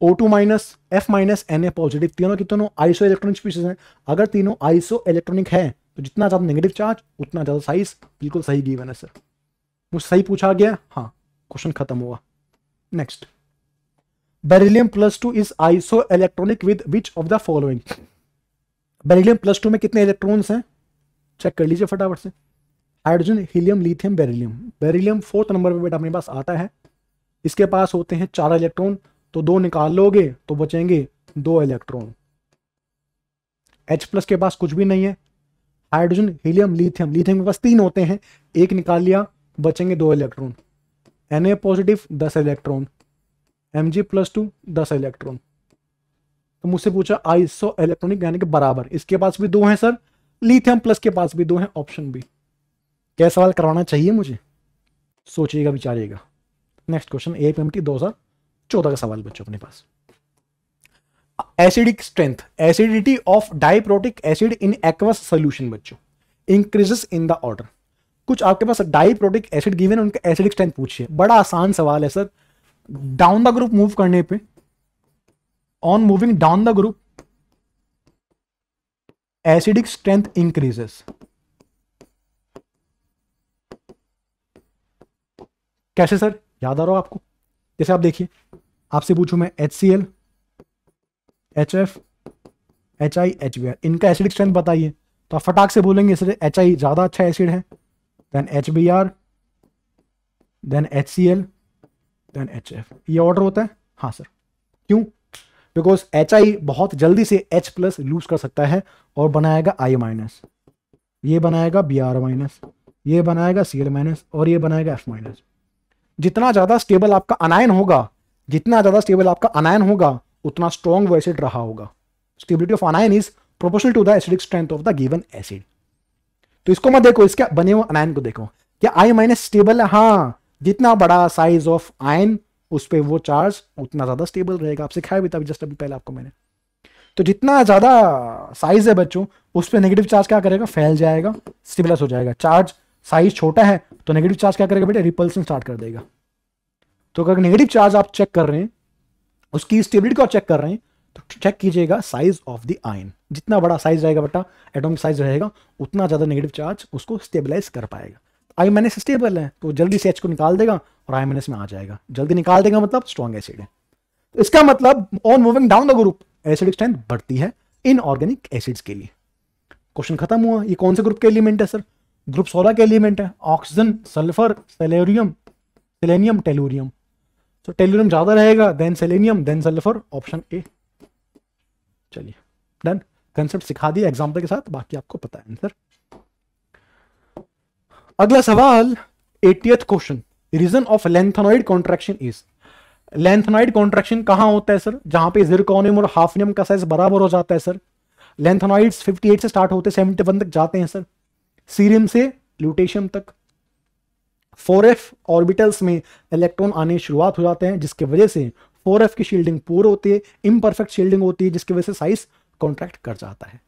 O two minus F minus N A positive तीनों की तीनों आइसो इलेक्ट्रॉनिक स्पीसीज हैं। अगर तीनों आइसो इलेक्ट्रॉनिक है तो जितना ज़्यादा नेगेटिव चार्ज उतना ज़्यादा साइज़ बिल्कुल सही गिवन है सर मुझ सही पूछा गया? हाँ क्वेश्चन खत्म हुआ। Next beryllium plus two is isoelectronic with which of the following beryllium plus two में कितने इलेक्ट्रॉन्स हैं? चेक कर लीजिए फटाफट से। Hydrogen helium lithium beryllium beryllium fourth number पे बेटा अपने पास आता है। इसके पास होते हैं चार इलेक्ट्रॉन तो दो निकाल लोगे तो बचेंगे दो इलेक्ट्रॉन H प्लस के पास कुछ भी नहीं है। हाइड्रोजन हीलियम लिथियम लिथियम के पास तीन होते हैं। एक निकाल लिया, बचेंगे दो इलेक्ट्रॉन ए पॉजिटिव दस इलेक्ट्रॉन जी प्लस टू दस इलेक्ट्रॉन तो मुझसे पूछा आइसो इलेक्ट्रॉनिक यानी कि बराबर। इसके पास भी दो हैं सर लिथियम प्लस के पास भी दो हैं ऑप्शन बी क्या सवाल करवाना चाहिए मुझे? सोचिएगा, विचारिएगा। Next question A P M T दो हज़ार चौदह का सवाल बच्चों अपने पास। Acidic strength, acidity of diprotic acid in aqueous solution बच्चों इंक्रीजेस इन द ऑर्डर कुछ आपके पास डाइप्रोटिक एसिड गिवन उनका एसिडिक स्ट्रेंथ पूछिए। बड़ा आसान सवाल है, sir. Down the group move करने पे on moving down the group acidic strength increases कैसे, सर? याद आ रहा हो आपको? जैसे आप देखिए, आपसे पूछूँ मैं H C L H F H I H B R इनका एसिडिक स्ट्रेंथ बताइए। तो आप फटाक से बोलेंगे सर एच आई ज़्यादा अच्छा एसिड है then H B R then H C L then H F ये ऑर्डर होता है? हाँ सर क्यों? बिकॉज़ एच आई बहुत जल्दी से एच प्लस लूज कर सकता है और बनाएगा आई माइनस ये बनाएगा बी आर माइनस ये बनाएगा सी एल माइनस और ये बनाएगा एफ़ माइनस जितना ज़्यादा स्टेबल आपका अनायन होगा, जितना ज़्यादा स्टेबल आपका अनायन होगा, उतना स्ट्रॉन्ग वो एसिड रहा होगा। Stability of anion is proportional to the acidic strength of the given acid तो इसको मत देखो, इसके बने हुए अनायन को देखो। क्या आई माइनस स्टेबल है? हाँ जितना बड़ा साइज़ ऑफ़ आयन उस पर वो चार्ज उतना ज़्यादा स्टेबल रहेगा। आप सिखाया भी था जस्ट अभी पहले आपको मैंने। तो जितना ज़्यादा साइज़ है बच्चों, उस पर नेगेटिव चार्ज क्या करेगा? फैल जाएगा स्टेबलाइज हो जाएगा। चार्ज साइज़ छोटा है तो नेगेटिव चार्ज क्या करेगा बेटा? रिपल्सन स्टार्ट कर देगा। तो अगर नेगेटिव चार्ज आप चेक कर रहे हैं, उसकी स्टेबिलिटी को आप चेक कर रहे हैं तो चेक कीजिएगा साइज़ ऑफ़ द आयन जितना बड़ा साइज़ रहेगा बेटा एटॉमिक साइज़ रहेगा, उतना ज़्यादा नेगेटिव चार्ज उसको स्टेबलाइज कर पाएगा। आई माइनस स्टेबल है तो जल्दी से एच को निकाल देगा और आई माइनस में आ जाएगा। जल्दी निकाल देगा मतलब स्ट्रॉन्ग एसिड है। तो इसका मतलब on moving down the group acidic strength बढ़ती है इन ऑर्गेनिक एसिड्स के लिए। क्वेश्चन खत्म हुआ, ये कौन से ग्रुप के एलिमेंट है सर ग्रुप सोलह के एलिमेंट है, ऑक्सीजन, सल्फ़र, सेलेरियम, सेलेनियम, टेलोरियम। तो टेलूरियम ज़्यादा रहेगा then selenium then sulphur option A चलिए डन कंसेप्ट सिखा दिया एग्ज़ाम्पल के साथ, बाकी आपको पता है आंसर अगला सवाल, eightieth question reason of lanthanoid contraction is lanthanoid contraction कहाँ होता है सर जहाँ पे जिरकोनियम और हाफनियम का साइज़ बराबर हो जाता है सर लेंथनॉइड्स 58 से स्टार्ट होते हैं 71 तक जाते हैं सर सीरियम से ल्यूटेशियम तक। फोर एफ़ ऑर्बिटल्स में इलेक्ट्रॉन आने शुरुआत हो जाते हैं, जिसकी वजह से फोर एफ़ की शील्डिंग पूर होती है इम्परफेक्ट शील्डिंग होती है, जिसकी वजह से साइज़ कॉन्ट्रैक्ट कर जाता है।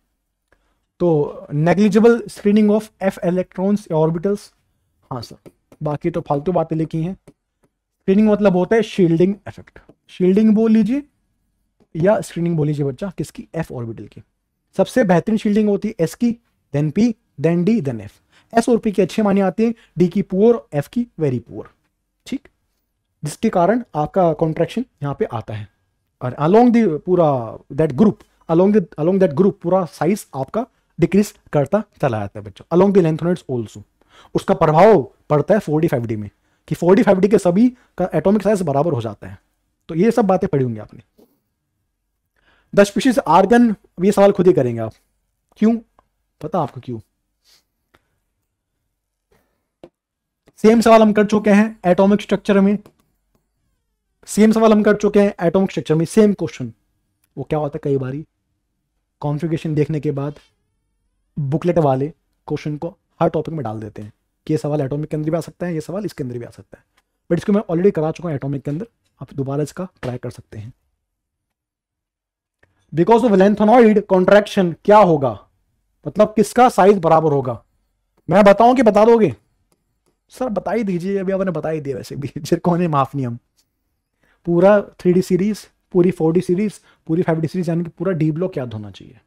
तो negligible screening of f electrons orbitals हाँ सर, बाकी तो फालतू बातें लिखी हैं। स्क्रीनिंग मतलब होता है शील्डिंग इफ़ेक्ट शील्डिंग बोल लीजिए या स्क्रीनिंग बोल लीजिए बच्चा, किसकी? एफ़ ऑर्बिटल की। सबसे बेहतरीन शील्डिंग होती है एस की then P then D then F S और पी की अच्छी मानी आते हैं डी की पुअर एफ़ की वेरी पुअर ठीक? जिसके कारण आपका कॉन्ट्रेक्शन यहाँ पे आता है। और अलोंग द पूरा that group along along that group पूरा साइज़ आपका डिक्रीज करता चला जाता है बच्चों। अलोंग द ऑल्सो उसका प्रभाव पड़ता है फोर्टी फाइव डी में, कि फोर्टी फाइव डी के सभी का एटॉमिक साइज़ बराबर हो जाता है। तो ये सब बातें पढ़ी होंगी आपने। द स्पीशीज आर्गन ये सवाल खुद ही करेंगे आप। क्यों? पता आपको क्यों? सेम सवाल हम कर चुके हैं एटॉमिक स्ट्रक्चर में। सेम सवाल हम कर चुके हैं एटॉमिक स्ट्रक्चर में सेम क्वेश्चन वो क्या होता है कई बार? कॉन्फ़िगरेशन देखने के बाद बुकलेट वाले क्वेश्चन को हर टॉपिक में डाल देते हैं। कि ये सवाल एटॉमिक के अंदर भी आ सकता है, ये सवाल इसके अंदर भी आ सकता है। बट इसको मैं ऑलरेडी करा चुका हूँ एटॉमिक के अंदर। आप दोबारा इसका ट्राई कर सकते हैं। बिकॉज़ ऑफ़ लेंथोनॉइड कॉन्ट्रैक्शन क्या होगा? मतलब किसका साइज़ बराबर होगा? मैं बताऊँ कि बता दोगे? सर बता ही दीजिए, अभी आपने बता ही दिया वैसे भी कौन है माफ़ नहीं हम। पूरा थ्री सीरीज़ पूरी फोर सीरीज़ पूरी फाइव सीरीज़ यानी कि पूरा डी ब्लॉक याद होना चाहिए।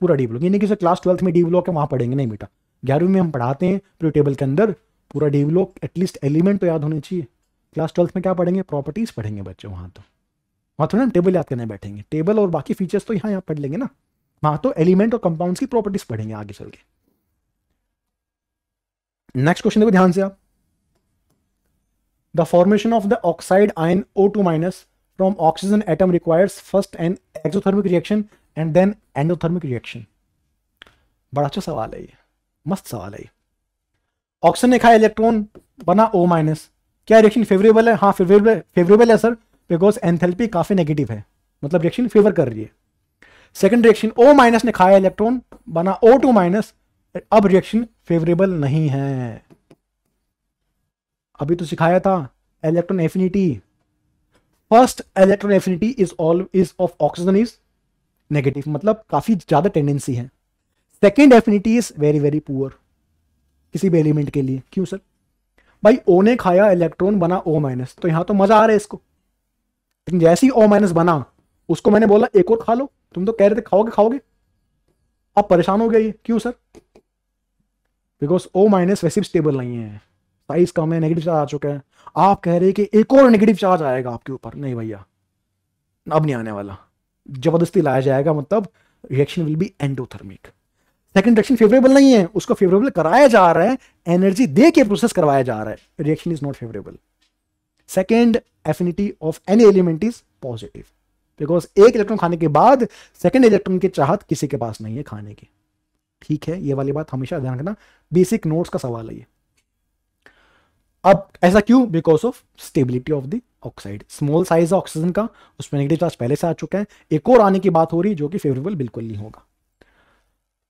पूरा डी ब्लॉक यानी कि क्लास ट्वेल्थ में डी ब्लॉक है, वहाँ पढ़ेंगे नहीं बेटा। ग्यारहवीं में हम पढ़ाते हैं पूरे टेबल के अंदर, पूरा डी ब्लॉक एटलीस्ट एलिमेंट तो याद होने चाहिए। क्लास ट्वेल्थ में क्या पढ़ेंगे? प्रॉपर्टीज़ पढ़ेंगे बच्चे, वहाँ तो। वहाँ थोड़ा टेबल याद करने बैठेंगे। टेबल और बाकी फीचर्स तो यहाँ यहाँ पढ़ लेंगे ना। वहाँ तो एलिमेंट और कंपाउंड्स की प्रॉपर्टीज़ पढ़ेंगे आगे चल के। नेक्स्ट क्वेश्चन देखो, ध्यान से आप। The formation of the oxide ion O two minus from oxygen atom requires first an exothermic reaction and then endothermic reaction बड़ा अच्छा सवाल है ये। मस्त सवाल है ये। ऑक्सीजन ने खाया इलेक्ट्रॉन बना ओ माइनस क्या रिएक्शन फेवरेबल है? हाँ फेवरेबल फेवरेबल है सर बिकॉज़ एंथेल्पी काफ़ी नेगेटिव है। मतलब रिएक्शन फेवर कर रही है। सेकेंड रिएक्शन ओ माइनस ने खाया इलेक्ट्रॉन बना ओ टू माइनस अब रिएक्शन फेवरेबल नहीं है। अभी तो सिखाया था electron affinity first electron affinity is all is of oxygen is negative मतलब काफ़ी ज़्यादा टेंडेंसी है। Second affinity is very very poor किसी भी एलिमेंट के लिए। क्यों सर भाई ओ ने खाया इलेक्ट्रॉन बना ओ माइनस तो यहाँ तो मज़ा आ रहा है इसको। लेकिन जैसे ही ओ माइनस बना, उसको मैंने बोला, एक और खा लो। तुम तो कह रहे थे, खाओगे खाओगे? अब परेशान हो गई क्यों सर बिकॉज़ ओ माइनस वैसे भी स्टेबल नहीं है। साइज़ कम है नेगेटिव चार्ज आ चुका है। आप कह रहे हैं कि एक और नेगेटिव चार्ज आएगा आपके ऊपर। नहीं भैया। अब नहीं आने वाला। ज़बरदस्ती लाया जाएगा मतलब reaction will be endothermic second reaction favourable नहीं है। उसको फेवरेबल कराया जा रहा है। एनर्जी दे के प्रोसेस करवाया जा रहा है। Reaction is not favourable second affinity of any element is positive because एक इलेक्ट्रॉन खाने के बाद सेकेंड इलेक्ट्रॉन की चाहत किसी के पास नहीं है खाने की। ठीक है, ये वाली बात हमेशा ध्यान रखना। बेसिक नोट्स का सवाल है ये। अब ऐसा क्यों? Because of stability of the oxide small size oxygen का, उसमें नेगेटिव चार्ज पहले से आ चुका है। एक और आने की बात हो रही है जो कि फेवरेबल बिल्कुल नहीं होगा।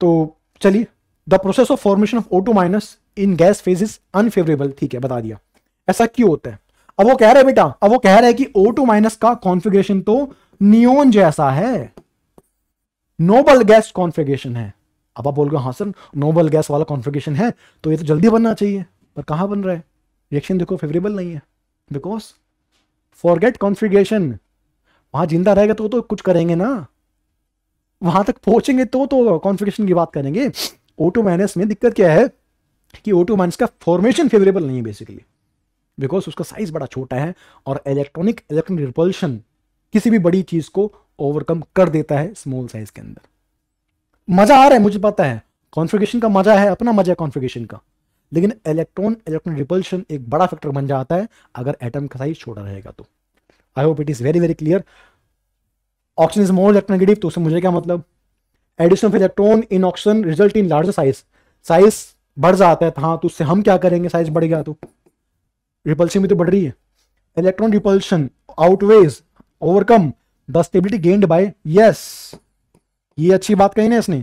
तो चलिए the process of formation of O minus in gas phase is unfavourable ठीक है, बता दिया। ऐसा क्यों होता है? अब वो कह रहे बेटा, अब वो कह रहे हैं कि ओ टू माइनस का कॉन्फिग्रेशन तो नियोन जैसा है। नोबल गैस कॉन्फिग्रेशन है। अब आप बोल रहे हाँ सर नोबल गैस वाला कॉन्फ़िगरेशन है तो ये तो जल्दी बनना चाहिए। पर कहाँ बन रहा है? रिएक्शन देखो फेवरेबल नहीं है। बिकॉज़ फॉरगेट कॉन्फ़िगरेशन वहाँ ज़िंदा रहेगा तो तो कुछ करेंगे ना। वहाँ तक पहुँचेंगे तो तो कॉन्फ़िगरेशन की बात करेंगे। ओ टू माइनस में दिक्कत क्या है कि ओ टू माइनस का फॉर्मेशन फेवरेबल नहीं है बेसिकली बिकॉज़ उसका साइज़ बड़ा छोटा है और इलेक्ट्रॉनिक इलेक्ट्रॉनिक रिपल्शन किसी भी बड़ी चीज़ को ओवरकम कर देता है स्मॉल साइज़ के अंदर। मज़ा आ रहा है, मुझे पता है। कॉन्फ़िगरेशन का मज़ा है, अपना मज़ा है कॉन्फ़िगरेशन का। लेकिन इलेक्ट्रॉन इलेक्ट्रॉन रिपल्शन एक बड़ा फैक्टर बन जाता है, अगर एटम का साइज़ छोटा रहेगा तो। I hope it is very very clear oxygen is more electronegative तो उससे मुझे क्या मतलब? Addition of electron in oxygen result in larger size size बढ़ जाता है हाँ तो उससे हम क्या करेंगे? साइज़ बढ़ गया तो। रिपल्शन भी तो बढ़ रही है। Electron repulsion outweighs overcome the stability gained by yes ये अच्छी बात कही ना इसने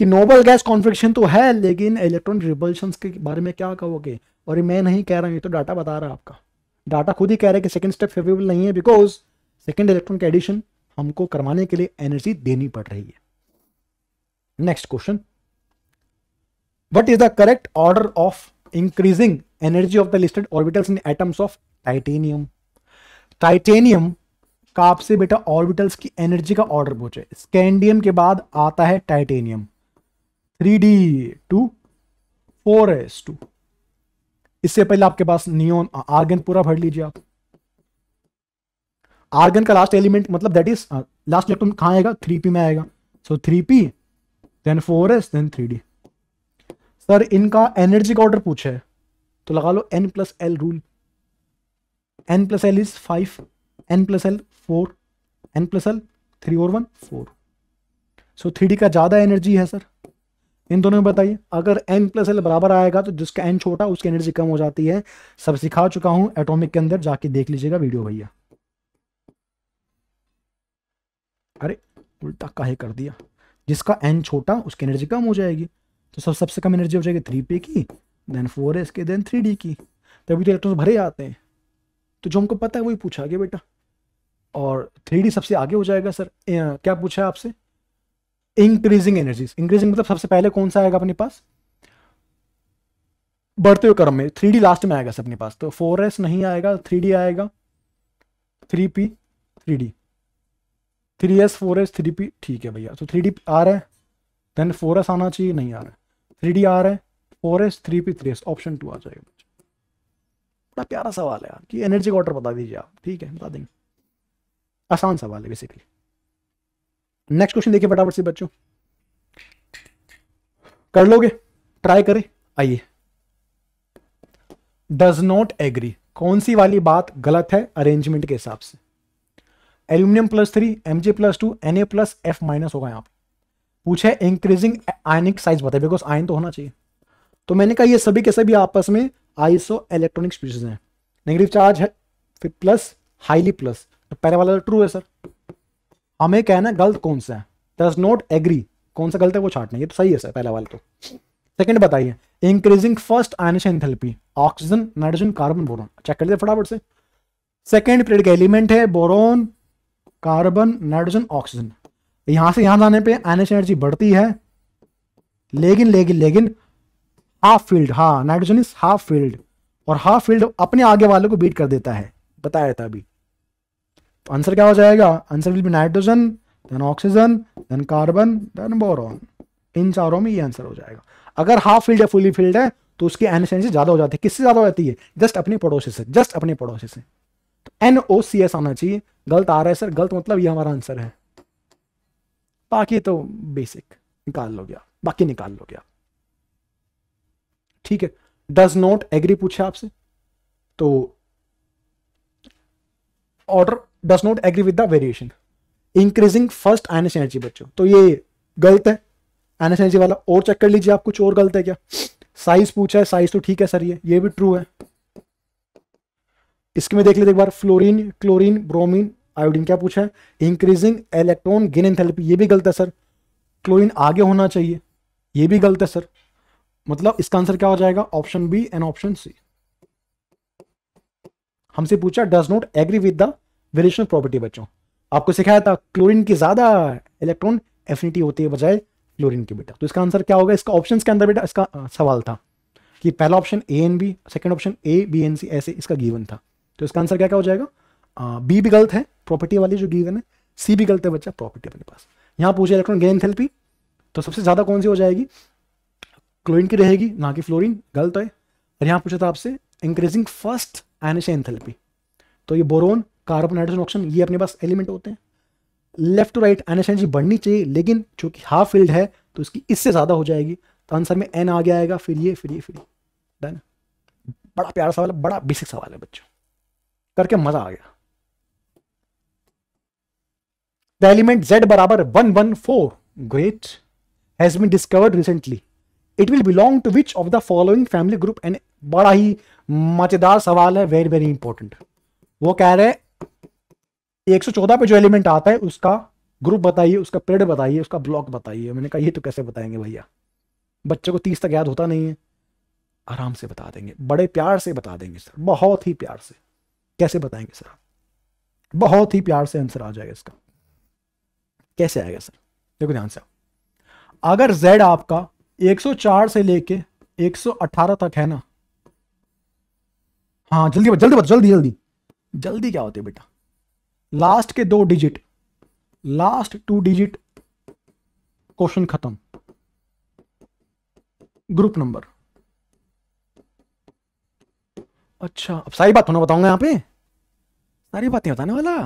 कि नोबल गैस कॉन्फ्रिक्शन तो है, लेकिन इलेक्ट्रॉन रिपल्शन के बारे में क्या कहोगे? और मैं नहीं कह रहा हूँ, ये तो डाटा बता रहा है आपका। डाटा खुद ही कह रहा है कि सेकंड स्टेप फेवरेबल नहीं है बिकॉज़ सेकंड इलेक्ट्रॉन का एडिशन हमको करवाने के लिए एनर्जी देनी पड़ रही है। Next question what is the correct order of increasing energy of the listed orbitals in atoms of titanium titanium का आपसे बेटा ऑर्बिटल्स की एनर्जी का ऑर्डर पूछे। स्कैंडियम के बाद आता है titanium. Three D two four S two. इससे पहले आपके पास नियोन आर्गन पूरा भर लीजिए आप। आर्गन का लास्ट एलिमेंट मतलब दैट इज़ लास्ट इलेक्ट्रॉन कहाँ आएगा? थ्री पी में आएगा। So three P then four S then sir, इनका एनर्जी का ऑर्डर पूछा। तो लगा लो N plus L rule N plus L is five N plus L four N plus L three और one four so three D का ज़्यादा energy है sir इन दोनों में बताइए। अगर एन प्लस एल बराबर आएगा तो जिसका एन छोटा, उसकी एनर्जी कम हो जाती है। सब सिखा चुका हूँ एटॉमिक के अंदर, जाके देख लीजिएगा वीडियो भैया। अरे, उल्टा काहे कर दिया। जिसका एन छोटा, उसकी एनर्जी कम हो जाएगी। तो सब, सबसे कम एनर्जी हो जाएगी थ्री पे की देन फोर एस के देन थ्री डी की। तभी तो इलेक्ट्रॉन भरे आते हैं। तो जो हमको पता है, वही पूछा गया बेटा। और थ्री सबसे आगे हो जाएगा, सर। क्या पूछा है आपसे? इंक्रीजिंग एनर्जीज इंक्रीजिंग मतलब सबसे पहले कौन सा आएगा अपने पास? बढ़ते हुए क्रम में, थ्री लास्ट में आएगा सर अपने पास। तो फोर एस नहीं आएगा, थ्री आएगा। Three P three D three S four S three P ठीक है भैया। तो थ्री डी आ रहा है। देन फोर एस आना चाहिए, नहीं आ रहा है। थ्री डी आ रहा है, four S three P three S option two आ जाएगा। बड़ा प्यारा सवाल है यार, कि एनर्जी का ऑर्डर बता दीजिए आप। ठीक है, बता देंगे। आसान सवाल है बेसिकली नेक्स्ट क्वेश्चन देखिए फटाफट से, बच्चों। कर लोगे? ट्राई करें। आइए। डज नॉट एग्री कौन सी वाली बात गलत है अरेंजमेंट के हिसाब से? Aluminium plus three M G plus two N A plus F minus होगा यहाँ पर पूछे इंक्रीजिंग आयनिक साइज़ बताए बिकॉज़ आयन तो होना चाहिए। तो मैंने कहा, ये सभी के सभी आपस में आइसो इलेक्ट्रॉनिक स्पीशीज हैं। नेगेटिव चार्ज है, फिर प्लस हाईली प्लस तो पहले वाला ट्रू तो है सर हमें कहना है, गलत कौन सा है? डज नॉट एग्री कौन सा गलत है, वो छाटना ये तो सही है सर पहला वाला तो। सेकंड बताइए increasing first ionisation enthalpy oxygen nitrogen carbon boron check कर दीजिए फटाफट से। सेकंड पीरियड का एलिमेंट है बोरोन कार्बन नाइट्रोजन ऑक्सीजन यहाँ से यहाँ जाने पे आयनिशन एनर्जी बढ़ती है। लेकिन लेकिन लेकिन हाफ़ फ़ील्ड हाँ नाइट्रोजन इज़ हाफ़ फ़ील्ड और हाफ़ फ़ील्ड अपने आगे वालों को बीट कर देता है। बताया था अभी। आंसर क्या हो जाएगा? Answer will be nitrogen then oxygen then carbon then boron इन चारों में ये आंसर हो जाएगा। अगर हाफ़ फ़ील्ड या फुली फ़ील्ड है तो उसकी एनसेंसी ज़्यादा हो जाती है। किससे ज़्यादा हो जाती है? जस्ट अपने पड़ोसी से जस्ट अपने पड़ोसी से। तो एन ओ सी एस आना चाहिए। गलत आ रहा है, सर। गलत मतलब ये हमारा आंसर है। बाकी तो बेसिक निकाल लो गया। बाकी निकाल लो गया। ठीक है। डज नॉट एग्री पूछे आपसे। तो order does not agree with the variation increasing first ionisation energy बच्चों। तो ये गलत है। आयनस एनर्जी वाला और चेक कर लीजिए आप, कुछ और गलत है क्या? साइज़ पूछा है साइज़ तो ठीक है, सर ये। ये भी ट्रू है। इसके में देख लीजिए एक बार। फ्लोरीन क्लोरीन ब्रोमीन आयोडीन क्या पूछा है? इंक्रीजिंग इलेक्ट्रॉन गेन एंथैल्पी ये भी गलत है, सर। क्लोरीन आगे होना चाहिए। ये भी गलत है, सर। मतलब इसका आंसर क्या हो जाएगा? Option B and option C हमसे पूछा does not agree with the variation property बच्चों। आपको सिखाया था क्लोरीन की ज़्यादा इलेक्ट्रॉन एफिनिटी होती है बजाय क्लोरीन की बेटा। तो इसका आंसर क्या होगा? इसका ऑप्शन के अंदर बेटा इसका सवाल था कि पहला option A and B second option A B and C ऐसे इसका गिवन था। तो इसका आंसर क्या क्या हो जाएगा? बी भी गलत है प्रॉपर्टी वाली जो गीवन है सी भी गलत है बच्चा प्रॉपर्टी अपने पास। यहाँ पूछे इलेक्ट्रॉन गेन थेल्पी तो सबसे ज़्यादा कौन सी हो जाएगी? क्लोरीन की रहेगी, ना कि फ्लोरीन गलत है। और यहाँ पूछा था आपसे इंक्रीजिंग फ़र्स्ट आयनिश एंथैल्पी तो ये बोरोन कार्बन हाइड्रोजन ऑक्सीजन, ये अपने पास एलिमेंट होते हैं। लेफ़्ट टू राइट एनर्जी बढ़नी चाहिए, लेकिन चूँकि हाफ़ फ़ील्ड है तो इसकी इससे ज़्यादा हो जाएगी। तो आंसर में एन आगे आएगा, फिर ये फिर ये, फिर डन बड़ा प्यारा सवाल है, बड़ा बेसिक सवाल है बच्चों। करके मज़ा आ गया। द एलिमेंट जेड बराबर one one four great has been discovered recently it will belong to which of the following family group and बड़ा ही मज़ेदार सवाल है वेरी वेरी इंपॉर्टेंट वो कह रहे 114 पे जो एलिमेंट आता है, उसका ग्रुप बताइए, उसका पीरियड बताइए, उसका ब्लॉक बताइए। मैंने कहा, ये तो कैसे बताएँगे भैया? बच्चे को तीस तक याद होता नहीं है। आराम से बता देंगे। बड़े प्यार से बता देंगे, सर। बहुत ही प्यार से। कैसे बताएँगे, सर? बहुत ही प्यार से आंसर आ जाएगा इसका। कैसे आएगा, सर? देखो ध्यान से। अगर z आपका 104 से लेके 118 तक है ना? हाँ जल्दी जल्दी बता, जल्दी जल्दी। जल्दी क्या होती है बेटा? लास्ट के दो digit last two digit question खत्म। ग्रुप नंबर अच्छा अब सारी बात होना बताऊँगा यहाँ पे। सारी बात नहीं बताने वाला?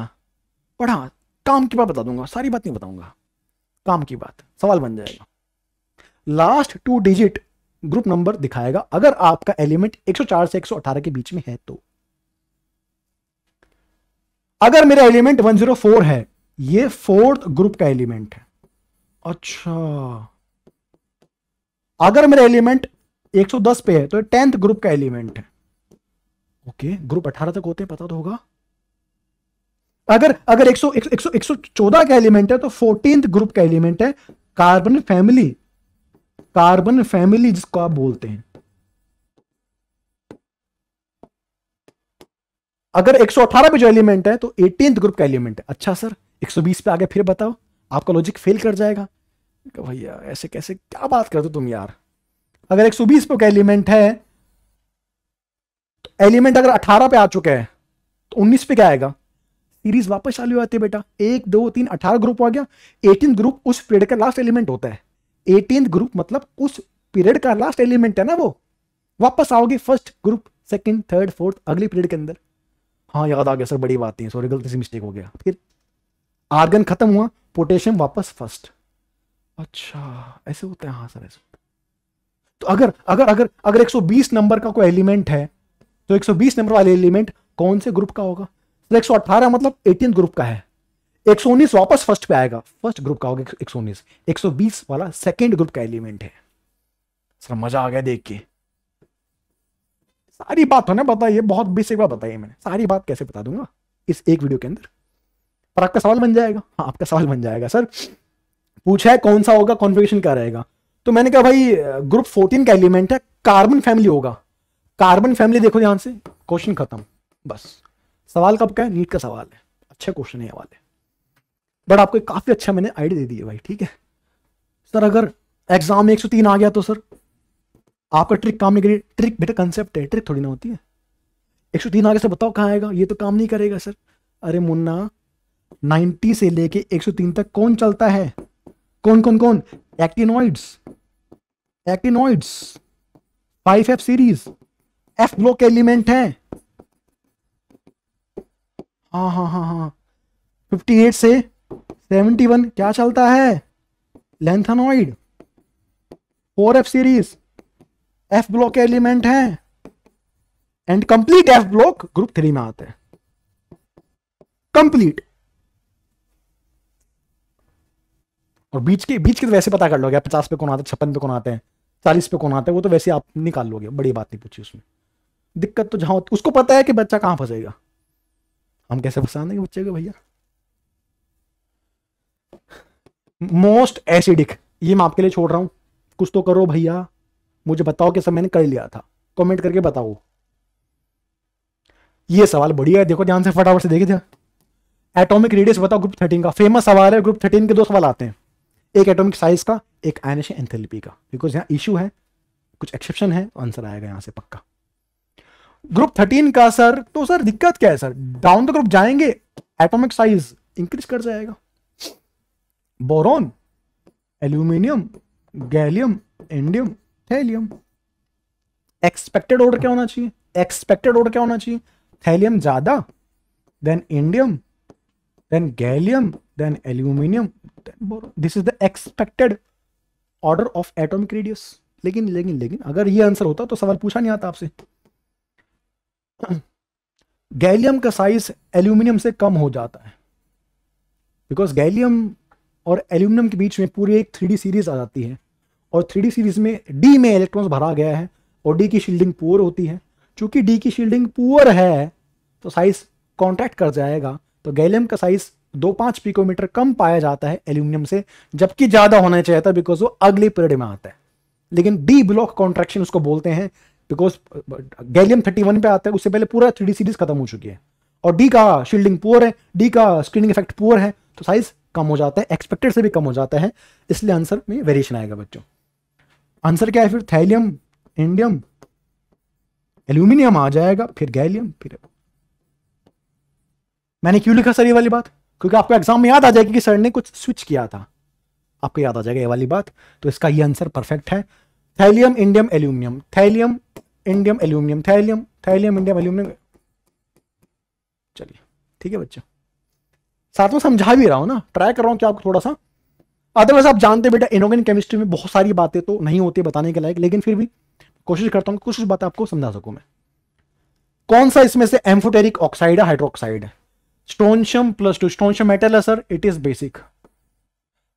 पढ़ा, काम की बात बता दूँगा, सारी बात नहीं बताऊँगा। काम की बात, सवाल बन जाएगा। Last two digit group number दिखाएगा। अगर आपका एलिमेंट 104 से 118 के बीच में है तो। अगर मेरा एलिमेंट 104 है, ये फोर्थ ग्रुप का एलिमेंट है। अच्छा। अगर मेरा एलिमेंट 110 पे है तो टेंथ ग्रुप का एलिमेंट है। ओके, ग्रुप 18 तक होते हैं, पता तो होगा। अगर अगर 100 100 114 का एलिमेंट है तो फोर्टींथ ग्रुप का एलिमेंट है। कार्बन फैमिली कार्बन फैमिली जिसको आप बोलते हैं। अगर 118 पे जो एलिमेंट है तो एटीन ग्रुप का एलिमेंट है। अच्छा सर 120 पे आगे फिर बताओ, आपका लॉजिक फेल कर जाएगा। भैया, ऐसे कैसे, क्या बात करते तुम यार? अगर 120 पे का एलिमेंट है तो एलिमेंट अगर 18 पे आ चुका है तो 19 पे क्या आएगा? सीरीज़ वापस चालू हो जाती है बेटा। एक, दो, तीन, अठारह ग्रुप आ गया। एटीन ग्रुप उस पीरियड का लास्ट एलिमेंट होता है। एटीन ग्रुप मतलब उस पीरियड का लास्ट एलिमेंट है ना वो। वापस आओगे first group second third fourth अगले पीरियड के अंदर। हाँ याद आ गया सर, बड़ी बात नहीं सॉरी गलती से मिस्टेक हो गया। फिर आर्गन खत्म हुआ पोटेशियम वापस फ़र्स्ट अच्छा ऐसे होता है हाँ सर, ऐसे तो अगर अगर अगर अगर 120 नंबर का कोई एलिमेंट है तो 120 नंबर वाले एलिमेंट कौन से ग्रुप का होगा? तो 118 मतलब 18 ग्रुप का है। 119 वापस फ़र्स्ट पे आएगा। फ़र्स्ट ग्रुप का होगा 119 120 वाला सेकेंड ग्रुप का एलिमेंट है। सर, मज़ा आ गया देख के। सारी बात होने बताइए, बहुत बेसिक बात बताइए मैंने। सारी बात कैसे बता दूँगा? इस एक वीडियो के अंदर। पर आपका सवाल बन जाएगा। हाँ आपका सवाल बन जाएगा, सर। पूछा है कौन सा होगा कॉन्फ़िगरेशन क्या रहेगा? तो मैंने कहा, भाई ग्रुप 14 का एलिमेंट है कार्बन फैमिली होगा। कार्बन फैमिली देखो ध्यान से। क्वेश्चन खत्म। बस। सवाल कब का है? नीट का सवाल है। अच्छा क्वेश्चन है वाले। बट आपको काफ़ी अच्छा मैंने आइडिया दे दिया भाई, ठीक है? सर, अगर एग्ज़ाम में 103 आ गया तो सर आपका ट्रिक काम नहीं करेगी ट्रिक बेटा कंसेप्ट है। ट्रिक थोड़ी ना होती है। 103 आगे से बताओ कहाँ आएगा। ये तो काम नहीं करेगा सर अरे मुन्ना 90 से लेके 103 तक कौन चलता है? कौन कौन कौन? Actinoids actinoids five F series F block element है। हाँ हाँ हाँ हाँ। 58 से 71 क्या चलता है? Lanthanoid four F series F block के एलिमेंट है and complete F block group three में आते हैं। कंप्लीट और बीच के बीच के तो वैसे पता कर लोगे, पचास पे कौन आते हैं, छप्पन पे कौन आते हैं, चालीस पे कौन आते हैं, वो तो वैसे आप निकाल लोगे, बड़ी बात नहीं पूछी उसमें। दिक्कत तो जहाँ उसको पता है कि बच्चा कहाँ फंसेगा। हम कैसे फंसा देंगे बच्चे को भैया? मोस्ट एसिडिक ये मैं आपके लिए छोड़ रहा हूँ। कुछ तो करो भैया। मुझे बताओ कि सब मैंने कर लिया था। कमेंट करके बताओ। ये सवाल बढ़िया है, देखो ध्यान से फटाफट से देखे थे एटॉमिक रेडियस बताओ ग्रुप थर्टीन का। फ़ेमस सवाल है ग्रुप थर्टीन के दो सवाल आते हैं। एक एटॉमिक साइज़ का, एक आयनेशन एंथैल्पी का। बिकॉज़ यहाँ इशू है, कुछ एक्सेप्शन है तो आंसर आएगा यहाँ से पक्का। ग्रुप थर्टीन का सर तो सर दिक्कत क्या है सर डाउन द ग्रुप जाएँगे एटॉमिक साइज़ इंक्रीज कर जाएगा। Boron aluminium gallium indium thallium. Expected order क्या होना चाहिए? एक्सपेक्टेड ऑर्डर क्या होना चाहिए? थैलियम ज़्यादा then indium then gallium then aluminium this is the expected order of atomic radius लेकिन लेकिन लेकिन, अगर ये आंसर होता तो सवाल पूछा नहीं आता आपसे। गैलियम का साइज़ एल्यूमिनियम से कम हो जाता है। बिकॉज़ गैलियम और एल्यूमिनियम के बीच में पूरी एक थ्री सीरीज़ आ जाती है। और थ्री सीरीज़ में डी में इलेक्ट्रॉन्स भरा गया है और डी की शील्डिंग पुअर होती है। चूँकि डी की शील्डिंग पुअर है तो साइज़ कॉन्ट्रैक्ट कर जाएगा। तो गैलियम का साइज़ दो पाँच पिकोमीटर कम पाया जाता है एल्यूमिनियम से, जबकि ज़्यादा होना चाहिए था बिकॉज़ वो अगले पीरियड में आता है। लेकिन डी ब्लॉक कॉन्ट्रैक्शन उसको बोलते हैं बिकॉज़ गैलियम थर्टी वन पे आता है, उससे पहले पूरा थ्री सीरीज़ खत्म हो चुकी है। और डी का शील्डिंग पुअर है डी का स्क्रीनिंग इफ़ेक्ट पुअर है तो साइज़ कम हो जाता है एक्सपेक्टेड से भी कम हो जाता है। इसलिए आंसर में वेरिएशन आएगा बच्चों। आंसर क्या है फिर? थैलियम, इंडियम, एल्यूमिनियम आ जाएगा, फिर गैलियम, फिर मैंने क्यों लिखा सर ये वाली बात? क्योंकि आपको एग्ज़ाम में याद आ जाएगी कि सर ने कुछ स्विच किया था। आपको याद आ जाएगा ये वाली बात। तो इसका ये आंसर परफेक्ट है। Thallium, indium, aluminium. Thallium, indium, aluminium. Thallium thallium, indium, aluminium. चलिए, ठीक है बच्चों। साथ में समझा भी रहा हूँ ना। ट्राई कर रहा हूँ क्या आपको थोड़ा सा अदरवाइज़ आप जानते बेटा इनऑर्गेनिक केमिस्ट्री में बहुत सारी बातें तो नहीं होती बताने के लायक, लेकिन फिर भी कोशिश करता हूँ कुछ कुछ बातें आपको समझा सकूँ मैं। कौन सा इसमें से एम्फोटेरिक ऑक्साइड है हाइड्रोक्साइड है? Strontium plus two strontium metal है sir it is basic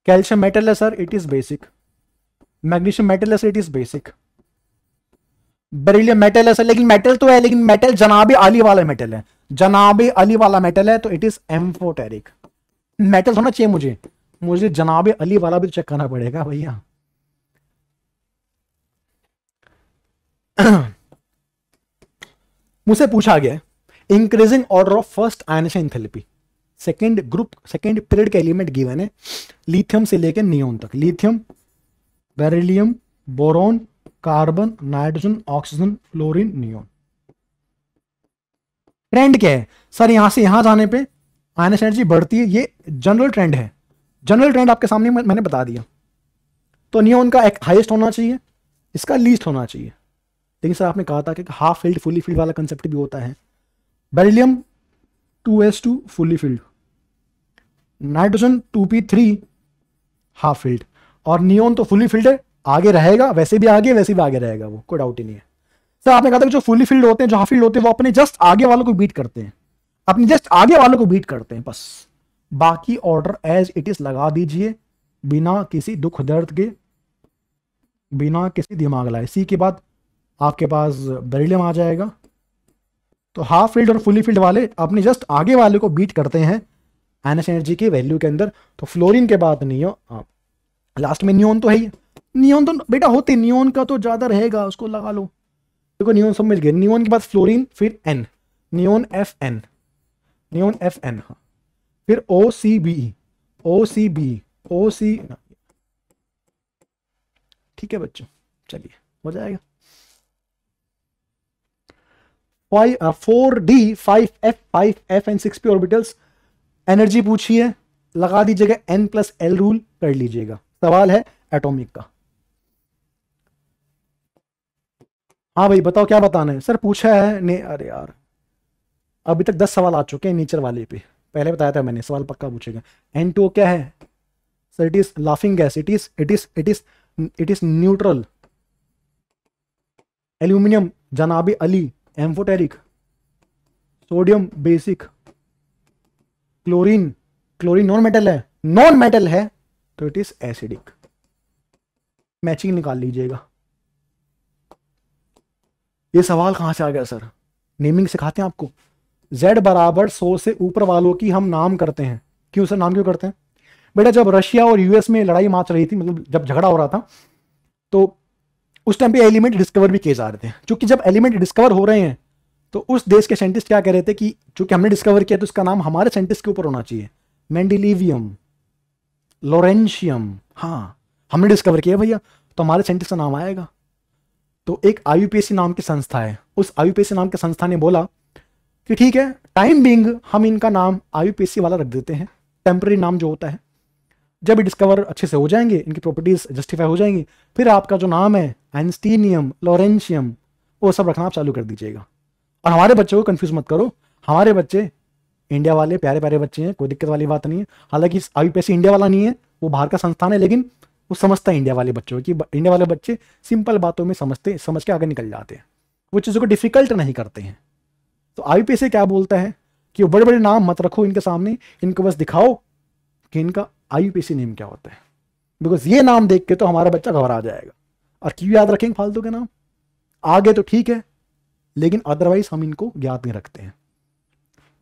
calcium metal है sir it is basic magnesium metal है sir it is basic beryllium metal है सर लेकिन मेटल तो है लेकिन मेटल जनाबे अली वाला मेटल है। जनाबे अली वाला मेटल है तो इट इज़ एम्फोटेरिक मेटल होना चाहिए मुझे। मुझे जनाबे अली वाला भी चेक करना पड़ेगा भैया। मुझसे पूछा गया increasing order of first ionisation enthalpy second group second period का एलिमेंट गिवन है लिथियम से लेकर नियोन तक lithium beryllium boron carbon nitrogen oxygen fluorine neon trend क्या है? सर यहाँ से यहाँ जाने पे आयनेशन एनर्जी बढ़ती है, ये जनरल ट्रेंड है। जनरल ट्रेंड आपके सामने मैंने बता दिया। तो नियोन का एक हाईएस्ट होना चाहिए, इसका लीस्ट होना चाहिए। लेकिन सर, आपने कहा था कि हाफ़ फ़ील्ड फुली फ़ील्ड वाला कंसेप्ट भी होता है। Beryllium two S two fully filled nitrogen two P three half filled और नियोन तो फुली फ़ील्ड है, आगे रहेगा, वैसे भी आगे, वैसे भी आगे रहेगा वो, कोई डाउट ही नहीं है। सर, आपने कहा था कि जो फुली फ़ील्ड होते हैं, जो हाफ़ फ़ील्ड होते हैं, वो अपने जस्ट आगे वालों को बीट करते हैं। अपने जस्ट आगे वालों को बीट करते हैं, बस। बाकी ऑर्डर एज इट इज़ लगा दीजिए, बिना किसी दुख दर्द के, बिना किसी दिमाग लाए। सी के बाद आपके पास बेरिलियम आ जाएगा। तो हाफ़ फ़ील्ड और फुली फ़ील्ड वाले अपने जस्ट आगे वाले को बीट करते हैं एनएस एनर्जी की वैल्यू के अंदर। तो फ्लोरिन के बाद नियो लास्ट में नियोन तो है ही। नियोन तो बेटा होते नियोन का तो ज़्यादा रहेगा, उसको लगा लो। देखो नियोन समझ गए। नियोन के बाद फ्लोरिन फिर N neon F N neon F N हाँ। फिर ओ C B O C B O सी ठीक है बच्चों, चलिए हो जाएगा four D five F five F N six P orbitals energy पूछिए, लगा दीजिएगा एन प्लस एल रूल कर लीजिएगा। सवाल है एटॉमिक का। हाँ भाई, बताओ क्या बताना है? सर, पूछा है, ने, अरे यार, अभी तक दस सवाल आ चुके हैं नेचर वाले पे। पहले बताया था मैंने, सवाल पक्का पूछेगा। एन टू क्या है? Sir it is laughing gas it is it is it is it is neutral aluminium जनाबी Ali amphoteric sodium basic chlorine chlorine non metal है। नॉन मेटल है तो इट इज़ एसिडिक मैचिंग निकाल लीजिएगा। ये सवाल कहाँ से आ गया सर नेमिंग सिखाते हैं आपको। Z बराबर सौ से ऊपर वालों की हम नाम करते हैं। क्यों सर? नाम क्यों करते हैं? बेटा, जब रशिया और यूएस में लड़ाई माच रही थी मतलब जब झगड़ा हो रहा था तो उस टाइम पे एलिमेंट डिस्कवर भी किए जा रहे थे। क्योंकि जब एलिमेंट डिस्कवर हो रहे हैं तो उस देश के साइंटिस्ट क्या कह रहे थे कि चूँकि हमने डिस्कवर किया तो उसका नाम हमारे साइंटिस्ट के ऊपर होना चाहिए। मैंडिलीवियम लोरेंशियम हाँ हमने डिस्कवर किया भैया तो हमारे साइंटिस्ट का नाम आएगा। तो एक आईयूपीएससी नाम की संस्था है। उस आईयूपीएससी नाम की संस्था ने बोला कि ठीक है टाइम बिंग हम इनका नाम आईयूपीएससी वाला रख देते हैं। टेम्प्रेरी नाम जो होता है, जब ये डिस्कवर अच्छे से हो जाएँगे, इनकी प्रॉपर्टीज़ जस्टिफाई हो जाएँगी, फिर आपका जो नाम है एंस्टीनियम लोरेंशियम वो सब रखना आप चालू कर दीजिएगा। और हमारे बच्चों को कंफ्यूज मत करो। हमारे बच्चे इंडिया वाले, प्यारे प्यारे बच्चे हैं, कोई दिक्कत वाली बात नहीं है। हालाँकि आईयूपीएससी इंडिया वाला नहीं है, वो बाहर का संस्थान है, लेकिन वो समझता है इंडिया वाले बच्चों की। इंडिया वाले बच्चे सिंपल बातों में समझते, समझ के आगे निकल जाते हैं। वो चीज़ों को डिफ़िकल्ट नहीं करते हैं। तो आई से क्या बोलता है कि बड़े बड़े नाम मत रखो इनके सामने, इनको बस दिखाओ कि इनका आई नेम क्या होता है। बिकॉज़ ये नाम देख के तो हमारा बच्चा घबरा जाएगा। और क्यों याद रखेंगे फालतू के नाम? आगे तो ठीक है, लेकिन अदरवाइज़ हम इनको याद नहीं रखते हैं।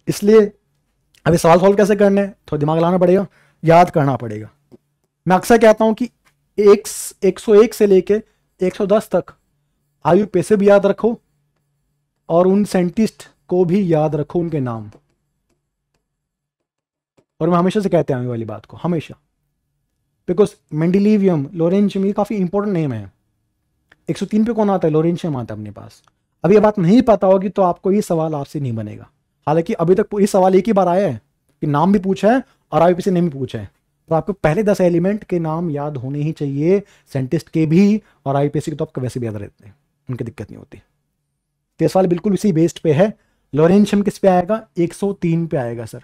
इसलिए अभी सवाल सॉल्व कैसे करने हैं? थोड़ा दिमाग लाना पड़ेगा, याद करना पड़ेगा। मैं अक्सर कहता हूँ कि एक एक सौ एक से लेके एक सौ दस तक आयु पैसे भी याद रखो, और उन साइंटिस्ट को भी याद रखो उनके नाम। और मैं हमेशा से कहते हैं वाली बात को, हमेशा। बिकॉज़ मेंडिलीवियम लोरेंशियम ये काफ़ी इंपॉर्टेंट नेम है। 103 पे कौन आता है? लोरेंशियम आता है अपने पास। अभी ये बात नहीं पता होगी तो आपको ये सवाल आपसे नहीं बनेगा। हालाँकि अभी तक ये सवाल एक ही बार आया है कि नाम भी पूछा है और आईपी से नेम भी पूछा है। तो आपको पहले दस एलिमेंट के नाम याद होने ही चाहिए साइंटिस्ट के भी और आईपीएससी के तो आपको वैसे भी याद रहते हैं। उनकी दिक्कत नहीं होती। तो सवाल बिल्कुल इसी बेस्ड पे है। लोरेंशियम किस पे आएगा? 103 पे आएगा सर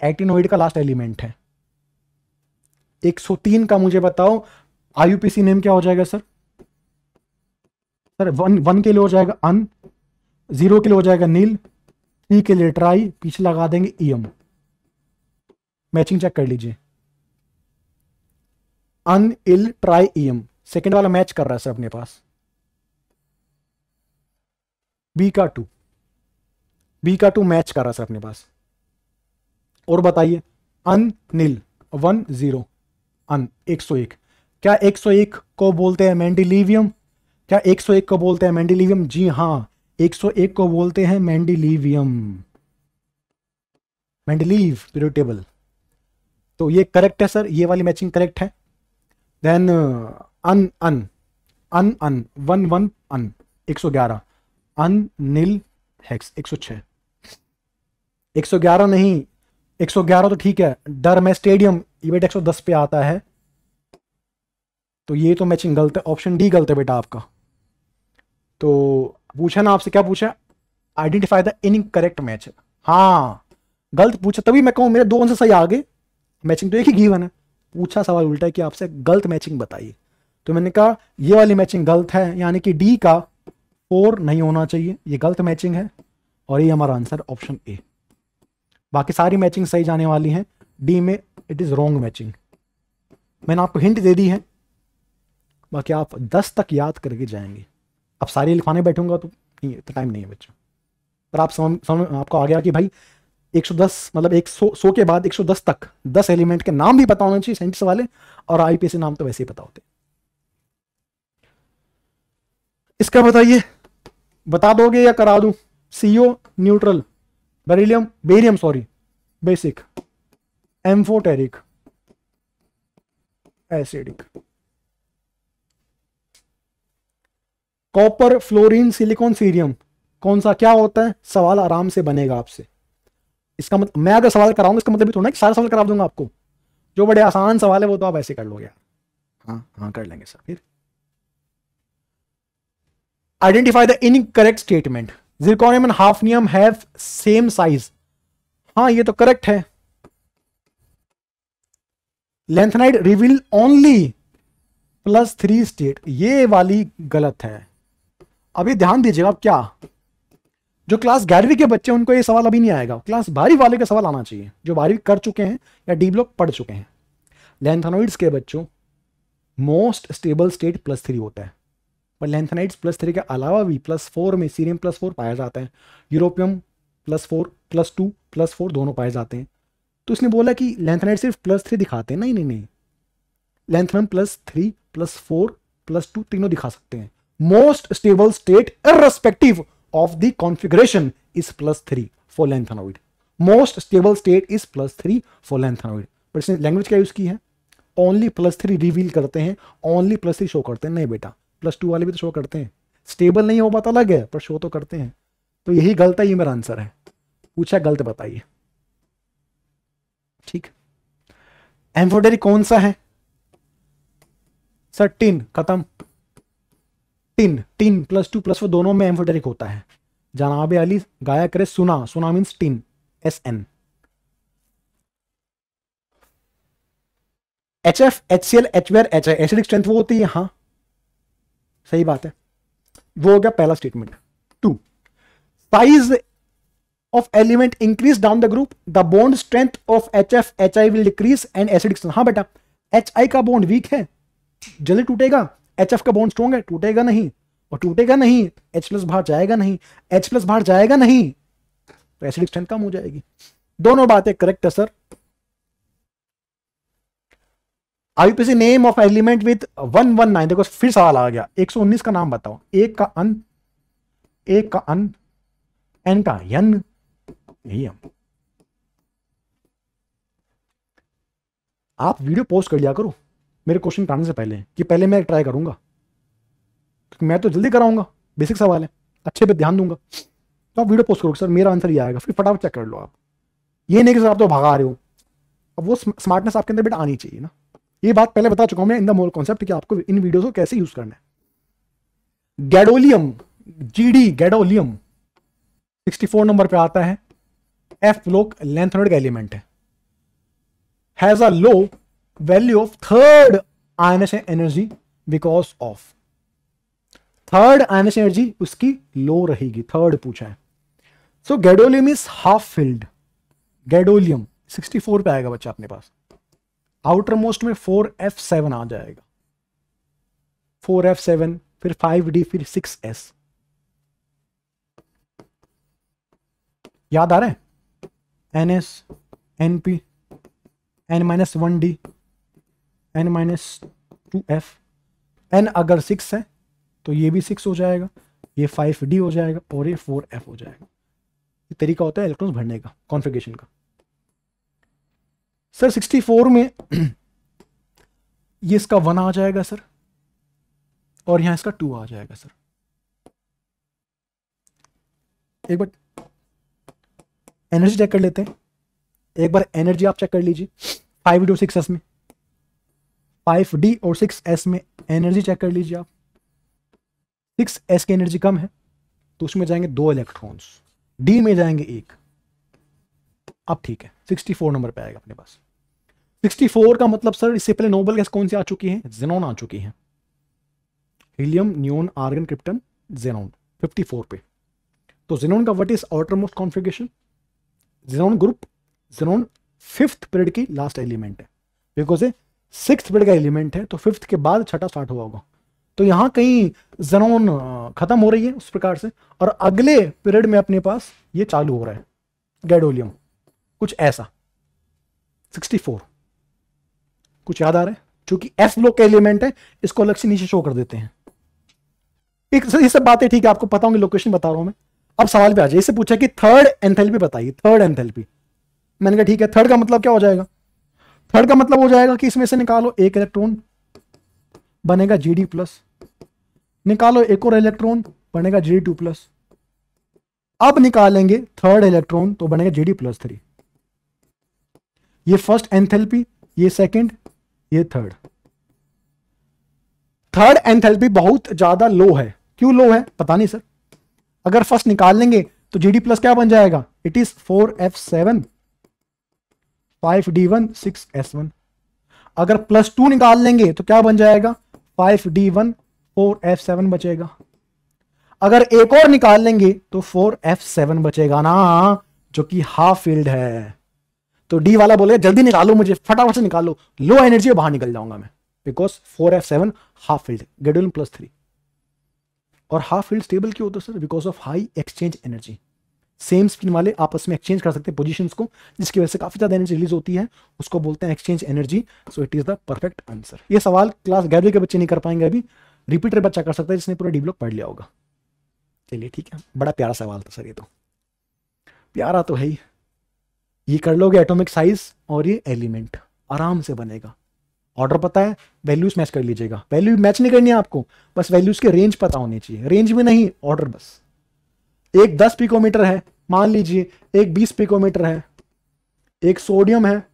एक्टिनोइड का लास्ट एलिमेंट है. 103 का मुझे बताओ आयुपीसी नेम क्या हो जाएगा सर सर वन वन के लिए हो जाएगा अन ज़ीरो के लिए हो जाएगा नील थ्री के लिए ट्राई पीछे लगा देंगे ईएम मैचिंग चेक कर लीजिए. अन, इल ट्राई ईएम सेकेंड वाला मैच कर रहा है सर अपने पास. बी का टू बी का टू मैच कर रहा सर अपने पास। और बताइए अन नील वन ज़ीरो अन, एक सौ एक। क्या एक सौ एक को बोलते हैं मैंडिलीवियम? क्या एक सौ एक को बोलते हैं मैंडिलीवियम? जी हाँ एक सौ एक को बोलते हैं मैंडिलीवियम। मैंडिलीव पीरियड तो ये करेक्ट है सर, ये वाली मैचिंग करेक्ट है। Then un un un un one one un, एक सौ ग्यारह। अन नील हेक्स एक सौ छः एक सौ ग्यारह नहीं 111 तो ठीक है, डर में स्टेडियम इवेंट 110 पे आता है। तो ये तो मैचिंग गलत है, ऑप्शन डी गलत है बेटा आपका। तो पूछा ना आपसे, क्या पूछा? Identify the incorrect match. हाँ गलत पूछा, तभी मैं कहूँ मेरे दो आंसर सही आ गए। मैचिंग तो एक ही गिवन है। पूछा सवाल उल्टा है कि आपसे गलत मैचिंग बताइए। तो मैंने कहा, ये वाली मैचिंग गलत है, यानी कि डी का फोर नहीं होना चाहिए, ये गलत मैचिंग है, और ये हमारा आंसर ऑप्शन ए। बाकी सारी मैचिंग सही जाने वाली हैं। डी में इट इज़ रॉन्ग मैचिंग मैंने आपको हिंट दे दी है। बाकी आप दस तक याद करके जाएँगे। अब सारी लिखवाने बैठूँगा तो नहीं तो टाइम नहीं है बच्चों। पर आप समझ आपको आ गया कि भाई 110 मतलब एक सौ के बाद 110 तक 10 एलिमेंट के नाम भी पता होना चाहिए साइंटिस्ट वाले, और आईपीएससी नाम तो वैसे ही पता होते इसका बताइए, बता दोगे या करा दूँ? CO neutral beryllium barium sorry basic amphoteric acidic copper fluorine silicon cerium कौन सा क्या होता है? सवाल आराम से बनेगा आपसे। इसका मतलब मैं अगर सवाल कराऊँगा इसका मतलब थोड़ा ना सारा सवाल करा दूँगा आपको। जो बड़े आसान सवाल है वो तो आप ऐसे कर लोगे। हाँ हाँ कर लेंगे सर फिर। Identify the incorrect statement zirconium and hafnium have same size हाँ ये तो करेक्ट है। Lanthanide reveal only plus three state ये वाली गलत है। अभी ध्यान दीजिएगा क्या? जो क्लास ग्यारहवीं के बच्चे उनको ये सवाल अभी नहीं आएगा। क्लास बारहवीं वाले का सवाल आना चाहिए, जो बारहवीं कर चुके हैं या डी ब्लॉक पढ़ चुके हैं। लेंथनोइड्स के बच्चों most stable state plus three होता है। पर लेंथनाइट्स प्लस थ्री के अलावा भी प्लस फोर में सीरियम प्लस फोर पाया जाता है। Europium plus four plus two plus four दोनों पाए जाते हैं। तो उसने बोला कि लेंथनाइट सिर्फ़ प्लस थ्री दिखाते हैं। नहीं नहीं नहीं। Lanthanum plus three plus four plus two तीनों दिखा सकते हैं। Most stable state irrespective of the configuration is plus three for lanthanoid most stable state is plus three for lanthanoid but इसने लैंग्वेज क्या यूज़ की है? ओनली प्लस थ्री रिवील करते हैं। ओनली प्लस थ्री शो करते हैं। नहीं बेटा। प्लस टू वाले भी तो शो करते हैं। स्टेबल नहीं हो पाता अलग है, पर शो तो करते हैं। तो यही गलत है, ये मेरा आंसर है। पूछा गलत बताइए। ठीक। एम्फोडरी कौन सा है? सर, टिन, खत्म। Tin tin plus two plus four दोनों में एम्फोडेरिक होता है। जनाब अली, गाया करे सुना। सुना means tin S N H F H C L H B R H acidic strength वो होती है हाँ। सही बात है। वो हो गया पहला statement two size of element increase down the group the bond strength of H F H I will decrease and acidic हाँ बेटा एच आई का बॉन्ड वीक है, जल्दी टूटेगा। एच एफ़ का बॉन्ड स्ट्रॉन्ग है, टूटेगा नहीं। और टूटेगा नहीं एच प्लस बाहर जाएगा नहीं एच प्लस बाहर जाएगा नहीं तो एसिडिक स्ट्रेंथ कम हो जाएगी। दोनों बातें करेक्ट है sir IUPAC name of element with one one nine देखो फिर सवाल आ गया। एक सौ उन्नीस का नाम बताओ। एक का अन, एक का अन एन का यन, यही हम आप वीडियो पोस्ट कर लिया करो। मेरे क्वेश्चन कराने से पहले, कि पहले मैं ट्राई करूँगा। क्योंकि मैं तो जल्दी कराऊँगा। बेसिक सवाल है। अच्छे पे ध्यान दूँगा। तो आप वीडियो पोस्ट करो सर मेरा आंसर ये आएगा। फिर फटाफट चेक कर लो आप। ये नहीं कि सर आप तो भगा रहे हो। अब वो स्मार्टनेस आपके अंदर बेटा आनी चाहिए ना। ये बात पहले बता चुका हूँ मैं इन द मोल कॉन्सेप्ट कि आपको इन वीडियो को कैसे यूज़ करना है। गैडोलियम जीडी गैडोलियम 64 नंबर पे आता है। एफ़ लोक लेंथनोडिक एलिमेंट है। Has a low value of third ionisation energy because of third ionisation energy उसकी लो रहेगी थर्ड पूछा है। So gadolinium is half filled gadolinium 64 पे आएगा बच्चा अपने पास। आउटर मोस्ट में फोर एफ़ सेवन आ जाएगा। फोर एफ़ सेवन फिर फाइव डी फिर सिक्स एस याद आ रहा है? N S N P N minus one D N minus two F N अगर सिक्स है तो ये भी सिक्स हो जाएगा, ये फाइव डी हो जाएगा, और ये फोर एफ़ हो जाएगा। ये तरीका होता है इलेक्ट्रॉन्स भरने का कॉन्फ़िगरेशन का। सर 64 में ये इसका वन आ जाएगा सर और यहाँ इसका टू आ जाएगा सर एक बार एनर्जी चेक कर लेते हैं। एक बार एनर्जी आप चेक कर लीजिए। फाइव डी और सिक्स एस में। फाइव डी और सिक्स एस में एनर्जी चेक कर लीजिए आप। सिक्स एस की एनर्जी कम है तो उसमें जाएँगे दो इलेक्ट्रॉन्स डी में जाएँगे एक। अब ठीक है 64 नंबर पे आएगा अपने पास। 64 का मतलब सर इससे पहले नोबल गैस कौन सी आ चुकी है? जेनोन आ चुकी है। Helium neon argon krypton xenon 54 पे। तो जेनोन का what is outermost configuration xenon group xenon fifth period की लास्ट एलिमेंट है। बिकॉज़ ये सिक्स पीरियड का एलिमेंट है तो फिफ्थ के बाद छठा स्टार्ट हुआ होगा। तो यहाँ कहीं जेनोन खत्म हो रही है उस प्रकार से, और अगले पीरियड में अपने पास ये चालू हो रहा है गैडोलियम कुछ ऐसा। 64 कुछ याद आ रहा है? क्योंकि एफ़ ब्लॉक का एलिमेंट है, इसको अलग से नीचे शो कर देते हैं। एक ये सब बातें ठीक है, आपको पता होंगे लोकेशन बता रहा हूँ मैं। अब सवाल पे आ जाए इसे पूछा कि थर्ड एंथेल्पी बताइए थर्ड एंथैल्पी मैंने कहा, ठीक है थर्ड का मतलब क्या हो जाएगा? थर्ड का मतलब हो जाएगा कि इसमें से निकालो एक इलेक्ट्रॉन बनेगा जी डी प्लस निकालो एक और इलेक्ट्रॉन बनेगा जी डी टू प्लस अब निकालेंगे थर्ड इलेक्ट्रॉन तो बनेगा जी डी प्लस थ्री ये फ़र्स्ट एंथैल्पी ये सेकंड ये थर्ड थर्ड एंथैल्पी बहुत ज़्यादा लो है. क्यों लो है? पता नहीं सर अगर फ़र्स्ट निकाल लेंगे तो जीडी प्लस क्या बन जाएगा? It is four F seven five D one six S one अगर प्लस टू निकाल लेंगे तो क्या बन जाएगा? Five D one four F seven बचेगा. अगर एक और निकाल लेंगे तो फोर एफ़ सेवन बचेगा ना, जो कि हाफ़ फ़ील्ड है. तो डी वाला बोलेगा जल्दी निकालो मुझे, फटाफट से निकालो। लो एनर्जी बाहर निकल जाऊँगा मैं। Because four F seven half filled gadolinium plus three और हाफ़ फ़ील्ड स्टेबल क्यों होता है sir because of high exchange energy same spin वाले आपस में एक्सचेंज कर सकते हैं पोजीशंस को, जिसकी वजह से काफ़ी ज़्यादा एनर्जी रिलीज़ होती है। उसको बोलते हैं exchange energy so it is the perfect answer ये सवाल क्लास ग्यारहवीं के बच्चे नहीं कर पाएँगे अभी। रिपीटर बच्चा कर सकता है, जिसने पूरा डिवलप पढ़ लिया होगा। चलिए ठीक है, बड़ा प्यारा सवाल था सर ये तो। प्यारा तो है ही। ये कर लोगे एटॉमिक साइज़ और ये एलिमेंट आराम से बनेगा. ऑर्डर पता है? वैल्यूज़ मैच कर लीजिएगा. वैल्यू मैच नहीं करनी है आपको. बस वैल्यूज़ के रेंज पता होनी चाहिए. रेंज में नहीं ऑर्डर बस. एक दस पिकोमीटर है. मान लीजिए, एक बीस पिकोमीटर है. एक सोडियम है.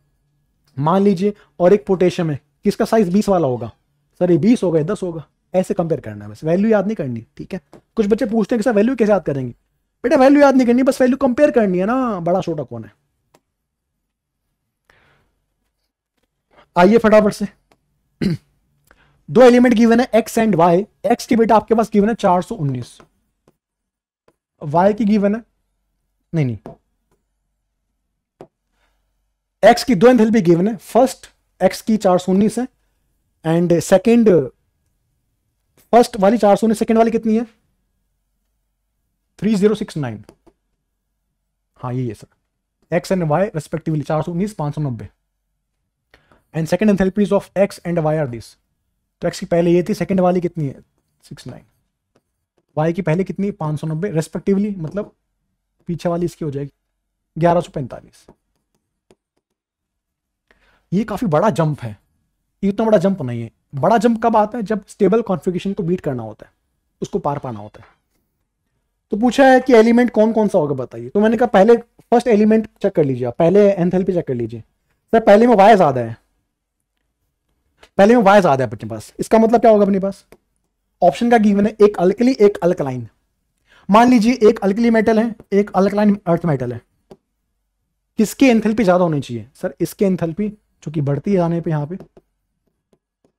मान लीजिए, और एक पोटेशियम है. किसका साइज़ बीस वाला होगा? सर ये बीस होगा दस होगा? ऐसे कंपेयर करना है बस. वैल्यू याद नहीं करनी. ठीक है? कुछ बच्चे पूछते हैं कि सर वैल्यू कैसे याद करेंगे? बेटा वैल्यू याद नहीं करनी, बस वैल्यू कंपेयर करनी है ना. बड़ा छोटा कौन है? आइए फटाफट से। दो एलिमेंट गिवन है एक्स एंड वाई एक्स की बेटा आपके पास गिवन है चार सौ उन्नीस। वाई की गिवन है, नहीं नहीं। एक्स की दो एंथैल्पी गिवन है। फ़र्स्ट एक्स की चार सौ उन्नीस है। एंड सेकेंड फ़र्स्ट वाली चार सौ उन्नीस सेकेंड वाली कितनी है? थ्री ज़ीरो सिक्स नाइन हाँ ये है sir X and Y respectively चार सौ उन्नीस, पाँच सौ नब्बे। And second enthalpies of X and Y are this तो एक्स की पहले ये थी सेकेंड वाली कितनी है? सिक्स नाइन वाई की पहले कितनी पाँच सौ नब्बे रेस्पेक्टिवली मतलब पीछे वाली इसकी हो जाएगी। ग्यारह सौ पैंतालीस। ये काफ़ी बड़ा जंप है। ये इतना बड़ा जंप नहीं है। बड़ा जंप कब आता है? जब स्टेबल कॉन्फ़िगरेशन को बीट करना होता है। उसको पार पाना होता है। तो पूछा है कि एलिमेंट कौन कौन सा होगा, बताइए। तो मैंने कहा, पहले फ़र्स्ट एलिमेंट चेक कर लीजिए पहले एंथैल्पी चेक कर लीजिए। सर, पहले में वाई ज़्यादा है। पहले में वाई ज़्यादा है अपने पास। इसका मतलब क्या होगा अपने पास? ऑप्शन का गिवन है, एक अल्कली एक अल्कलाइन मान लीजिए एक अल्कली मेटल है, एक अल्कलाइन अर्थ मेटल है। किसकी एंथैल्पी ज़्यादा होनी चाहिए? सर इसके एंथैल्पी जो कि बढ़ती जाने पे यहाँ पे,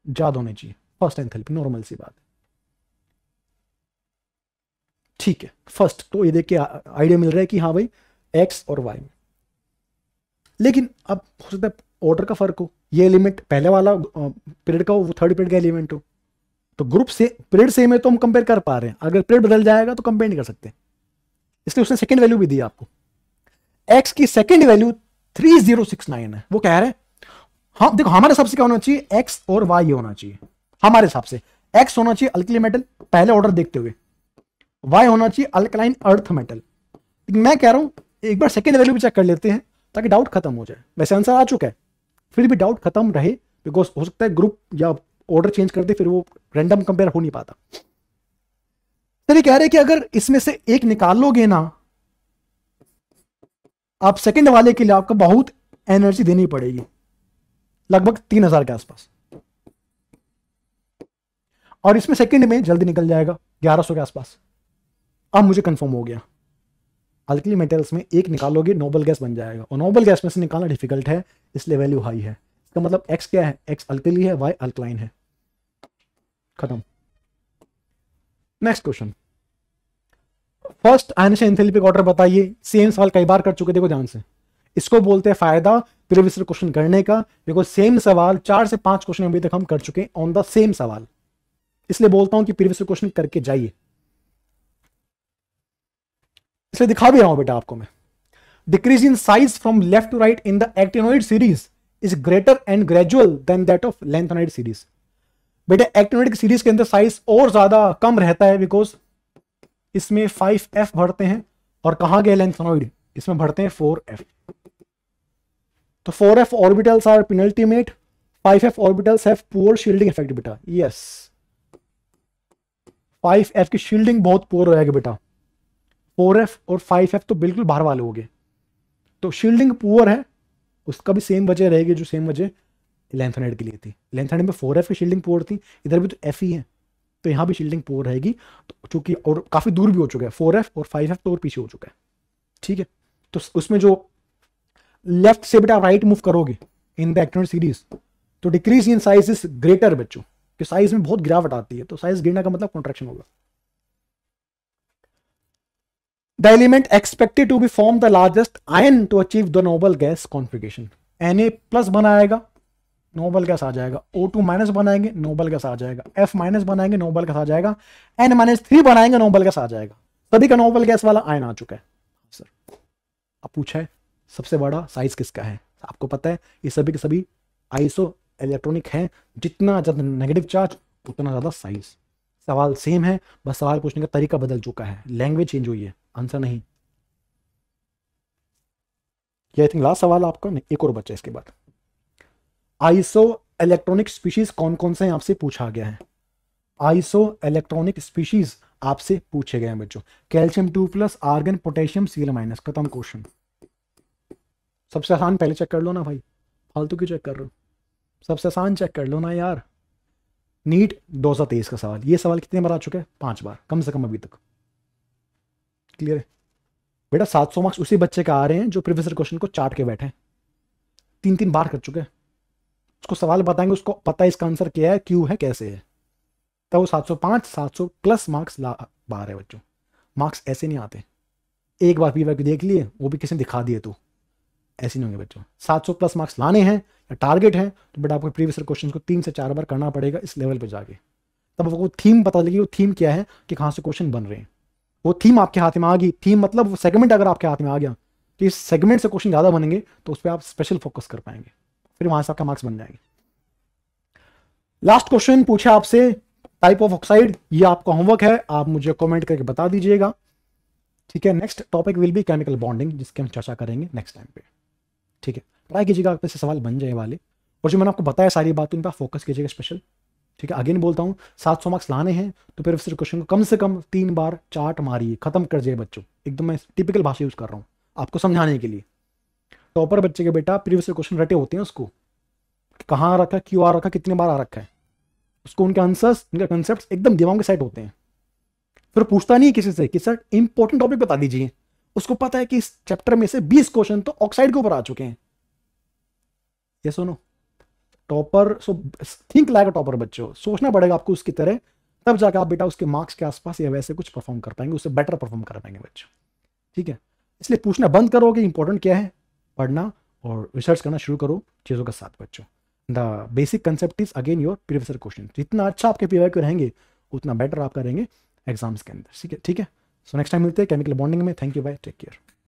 ज़्यादा होनी चाहिए। फ़र्स्ट एंथैल्पी नॉर्मल सी बात ठीक है फ़र्स्ट तो ये देख के आइडिया मिल रहा है कि हाँ भाई एक्स और वाई लेकिन अब हो सकता है ऑर्डर का फ़र्क हो। ये एलिमेंट पहले वाला पीरियड का हो, वो थर्ड पीरियड का एलिमेंट हो। तो ग्रुप से पीरियड सेम है तो हम कंपेयर कर पा रहे हैं। अगर पीरियड बदल जाएगा तो कंपेयर नहीं कर सकते। इसलिए उसने सेकेंड वैल्यू भी दी आपको। एक्स की second value three zero six nine है। वो कह रहे हैं हम देखो, हमारे हिसाब से क्या होना चाहिए? एक्स और वाई होना चाहिए। हमारे हिसाब से। एक्स होना चाहिए अल्कली मेटल पहले ऑर्डर देखते हुए। वाई होना चाहिए अल्कलाइन अर्थ मेटल मैं कह रहा हूँ, एक बार सेकेंड वैल्यू भी चेक कर लेते हैं ताकि डाउट खत्म हो जाए। वैसे आंसर आ चुका है। फिर भी डाउट खत्म रहे बिकॉज़ हो सकता है ग्रुप या ऑर्डर चेंज कर दे, फिर वो रैंडम कंपेयर हो नहीं पाता। चलिए कह रहे कि अगर इसमें से एक निकाल लोगे ना, आप सेकंड वाले के लिए आपको बहुत एनर्जी देनी पड़ेगी, लगभग तीन हज़ार के आसपास। और इसमें सेकंड में जल्दी निकल जाएगा, ग्यारह सौ के आसपास। अब मुझे कंफर्म हो गया। अल्कली मेटल्स में एक निकालोगे नोबल गैस बन जाएगा। और नोबल गैस में से निकालना डिफ़िकल्ट है इसलिए वैल्यू हाई है। इसका मतलब एक्स क्या है? एक्स अल्कली है वाई अल्कलाइन है। खत्म। Next question first ionisation enthalpy order बताइए। सेम सवाल कई बार कर चुके देखो ध्यान से। इसको बोलते हैं फ़ायदा प्रीवियस क्वेश्चन करने का। देखो सेम सवाल, चार से पाँच क्वेश्चन अभी तक हम कर चुके ऑन द सेम सवाल। इसलिए बोलता हूँ कि प्रीवियस क्वेश्चन करके जाइए। इसलिए दिखा भी रहा हूँ बेटा आपको मैं। Decrease in size from left to right in the actinoid series is greater and gradual than that of lanthanoid series बेटा एक्टिनोइड की सीरीज़ के अंदर साइज़ और ज़्यादा कम रहता है बिकॉज़ इसमें फाइव एफ़ भरते हैं और कहाँ गए लेंथनोइड इसमें भरते हैं फोर एफ़ तो four F orbitals are penultimate five F orbitals have poor shielding effect बेटा। यस फाइव एफ़ की शील्डिंग बहुत पुअर हो जाएगी बेटा। फोर एफ़ और फाइव एफ़ तो बिल्कुल बाहर वाले हो गए। तो शील्डिंग पुअर है। उसका भी सेम वजह रहेगी जो सेम वजह लेंथनेड के लिए थी। लेंथनेड में फोर एफ़ की शील्डिंग पुअर थी। इधर भी तो एफ़ ही है। तो यहाँ भी शील्डिंग पुअर रहेगी। तो चूँकि और काफ़ी दूर भी हो चुका है। फोर एफ़ और फाइव एफ़ तो और पीछे हो चुका है। ठीक है? तो उसमें जो लेफ़्ट से बेटा राइट मूव करोगे इन द एक्टोन सीरीज़ तो decrease in size is greater बच्चों। कि साइज़ में बहुत गिरावट आती है। तो साइज़ गिरने का मतलब कॉन्ट्रेक्शन होगा। The element expected to be form the largest ion to achieve the noble gas configuration. Na plus बनाएगा नोबल गैस आ जाएगा. O2 माइनस बनाएँगे नोबल गैस आ जाएगा. F माइनस बनाएँगे नोबल गैस आ जाएगा. N माइनस थ्री बनाएँगे नोबल गैस आ जाएगा. सभी का नोबल गैस वाला आयन आ चुका है. सर अब पूछा है, सबसे बड़ा साइज़ किसका है? आपको पता है, ये सभी के सभी आइसो इलेक्ट्रॉनिक है. जितना ज़्यादा नेगेटिव चार्ज उतना ज़्यादा साइज़ सवाल सेम है, बस सवाल पूछने का तरीका बदल चुका है. लैंग्वेज चेंज हुई है. आंसर नहीं। आई थिंक लास्ट सवाल आपका नहीं, एक और बच्चा इसके बाद। आइसो इलेक्ट्रॉनिक स्पीशीज कौन कौन से आपसे पूछा गया है? आइसो इलेक्ट्रॉनिक स्पीशीज आपसे पूछे गए हैं बच्चों। Calcium two plus argon potassium seal minus, खत्म क्वेश्चन। सबसे आसान पहले चेक कर लो ना भाई। फालतू की चेक कर रहे हो? सबसे आसान चेक कर लो ना यार। नीट, दो सौ तेईस का सवाल। ये सवाल कितने बार आ चुके हैं? पाँच बार, कम से कम अभी तक। क्लियर है। बेटा 700 मार्क्स उसी बच्चे का आ रहे हैं जो प्रीवियस क्वेश्चन को चाट के बैठे तीन तीन बार कर चुके हैं। उसको सवाल बताएँगे, उसको पता है इसका आंसर क्या है, क्यों है, कैसे है। तो वो 705 700 प्लस मार्क्स ला बाहर है बच्चों। मार्क्स ऐसे नहीं आते। एक बार पी देख लिए, वो भी किसी ने दिखा दिए तो। ऐसे नहीं होंगे बच्चों। 700 प्लस मार्क्स लाने हैं, या टारगेट है तो बेटा आपको प्रीवियस क्वेश्चन को तीन से चार बार करना पड़ेगा इस लेवल पे जाके। तब आपको थीम पता लगी वो थीम क्या है, कि कहाँ से क्वेश्चन बन रहे हैं। वो थीम आपके हाथ में आ गई। थीम मतलब वो सेगमेंट अगर आपके हाथ में आ गया तो इस सेगमेंट से क्वेश्चन ज़्यादा बनेंगे तो उस पर आप स्पेशल फोकस कर पाएँगे। फिर वहाँ से आपका मार्क्स बन जाएँगे। लास्ट क्वेश्चन पूछा आपसे टाइप ऑफ़ ऑक्साइड ये आपका होमवर्क है, आप मुझे कमेंट करके बता दीजिएगा। ठीक है next topic will be chemical bonding जिसकी हम चर्चा करेंगे नेक्स्ट टाइम पे। ठीक है ट्राई कीजिएगा आप से सवाल बन जाए वाले। और जो मैंने आपको बताया सारी बातों पर फोकस कीजिएगा स्पेशल ठीक है अगेन बोलता हूँ, सात सौ मार्क्स लाने हैं तो फिर फिर क्वेश्चन को कम से कम तीन बार चार्ट मारिए, खत्म कर जाए बच्चों। एकदम मैं टिपिकल भाषा यूज़ कर रहा हूँ, आपको समझाने के लिए। टॉपर बच्चे के बेटा प्रीवियस क्वेश्चन रटे होते हैं उसको कहाँ रखा क्यों आ रखा कितने बार आ रखा है। उसको उनके आंसर्स उनके कंसेप्ट एकदम दिमाग के साइड होते हैं। फिर पूछता नहीं किसी से कि सर इंपॉर्टेंट टॉपिक बता दीजिए। उसको पता है कि इस चैप्टर में से 20 क्वेश्चन तो ऑक्साइड के ऊपर आ चुके हैं। ये सुनो। Topper so think like a topper बच्चों सोचना पड़ेगा आपको उसकी तरह, तब जाकर आप बेटा उसके मार्क्स के आसपास या वैसे कुछ परफॉर्म कर पाएँगे, उससे बेटर परफॉर्म कर पाएँगे बच्चों। ठीक है? इसलिए पूछना बंद करो कि इंपॉर्टेंट क्या है, पढ़ना और रिसर्च करना शुरू करो चीज़ों के साथ बच्चों। The basic concept is again your previous question जितना अच्छा आपके पी के रहेंगे, उतना बेटर आप करेंगे एग्ज़ाम्स के अंदर। ठीक है? ठीक है? सो नेक्स्ट टाइम मिलते हैं केमिकल बॉन्डिंग में। Thank you bye take care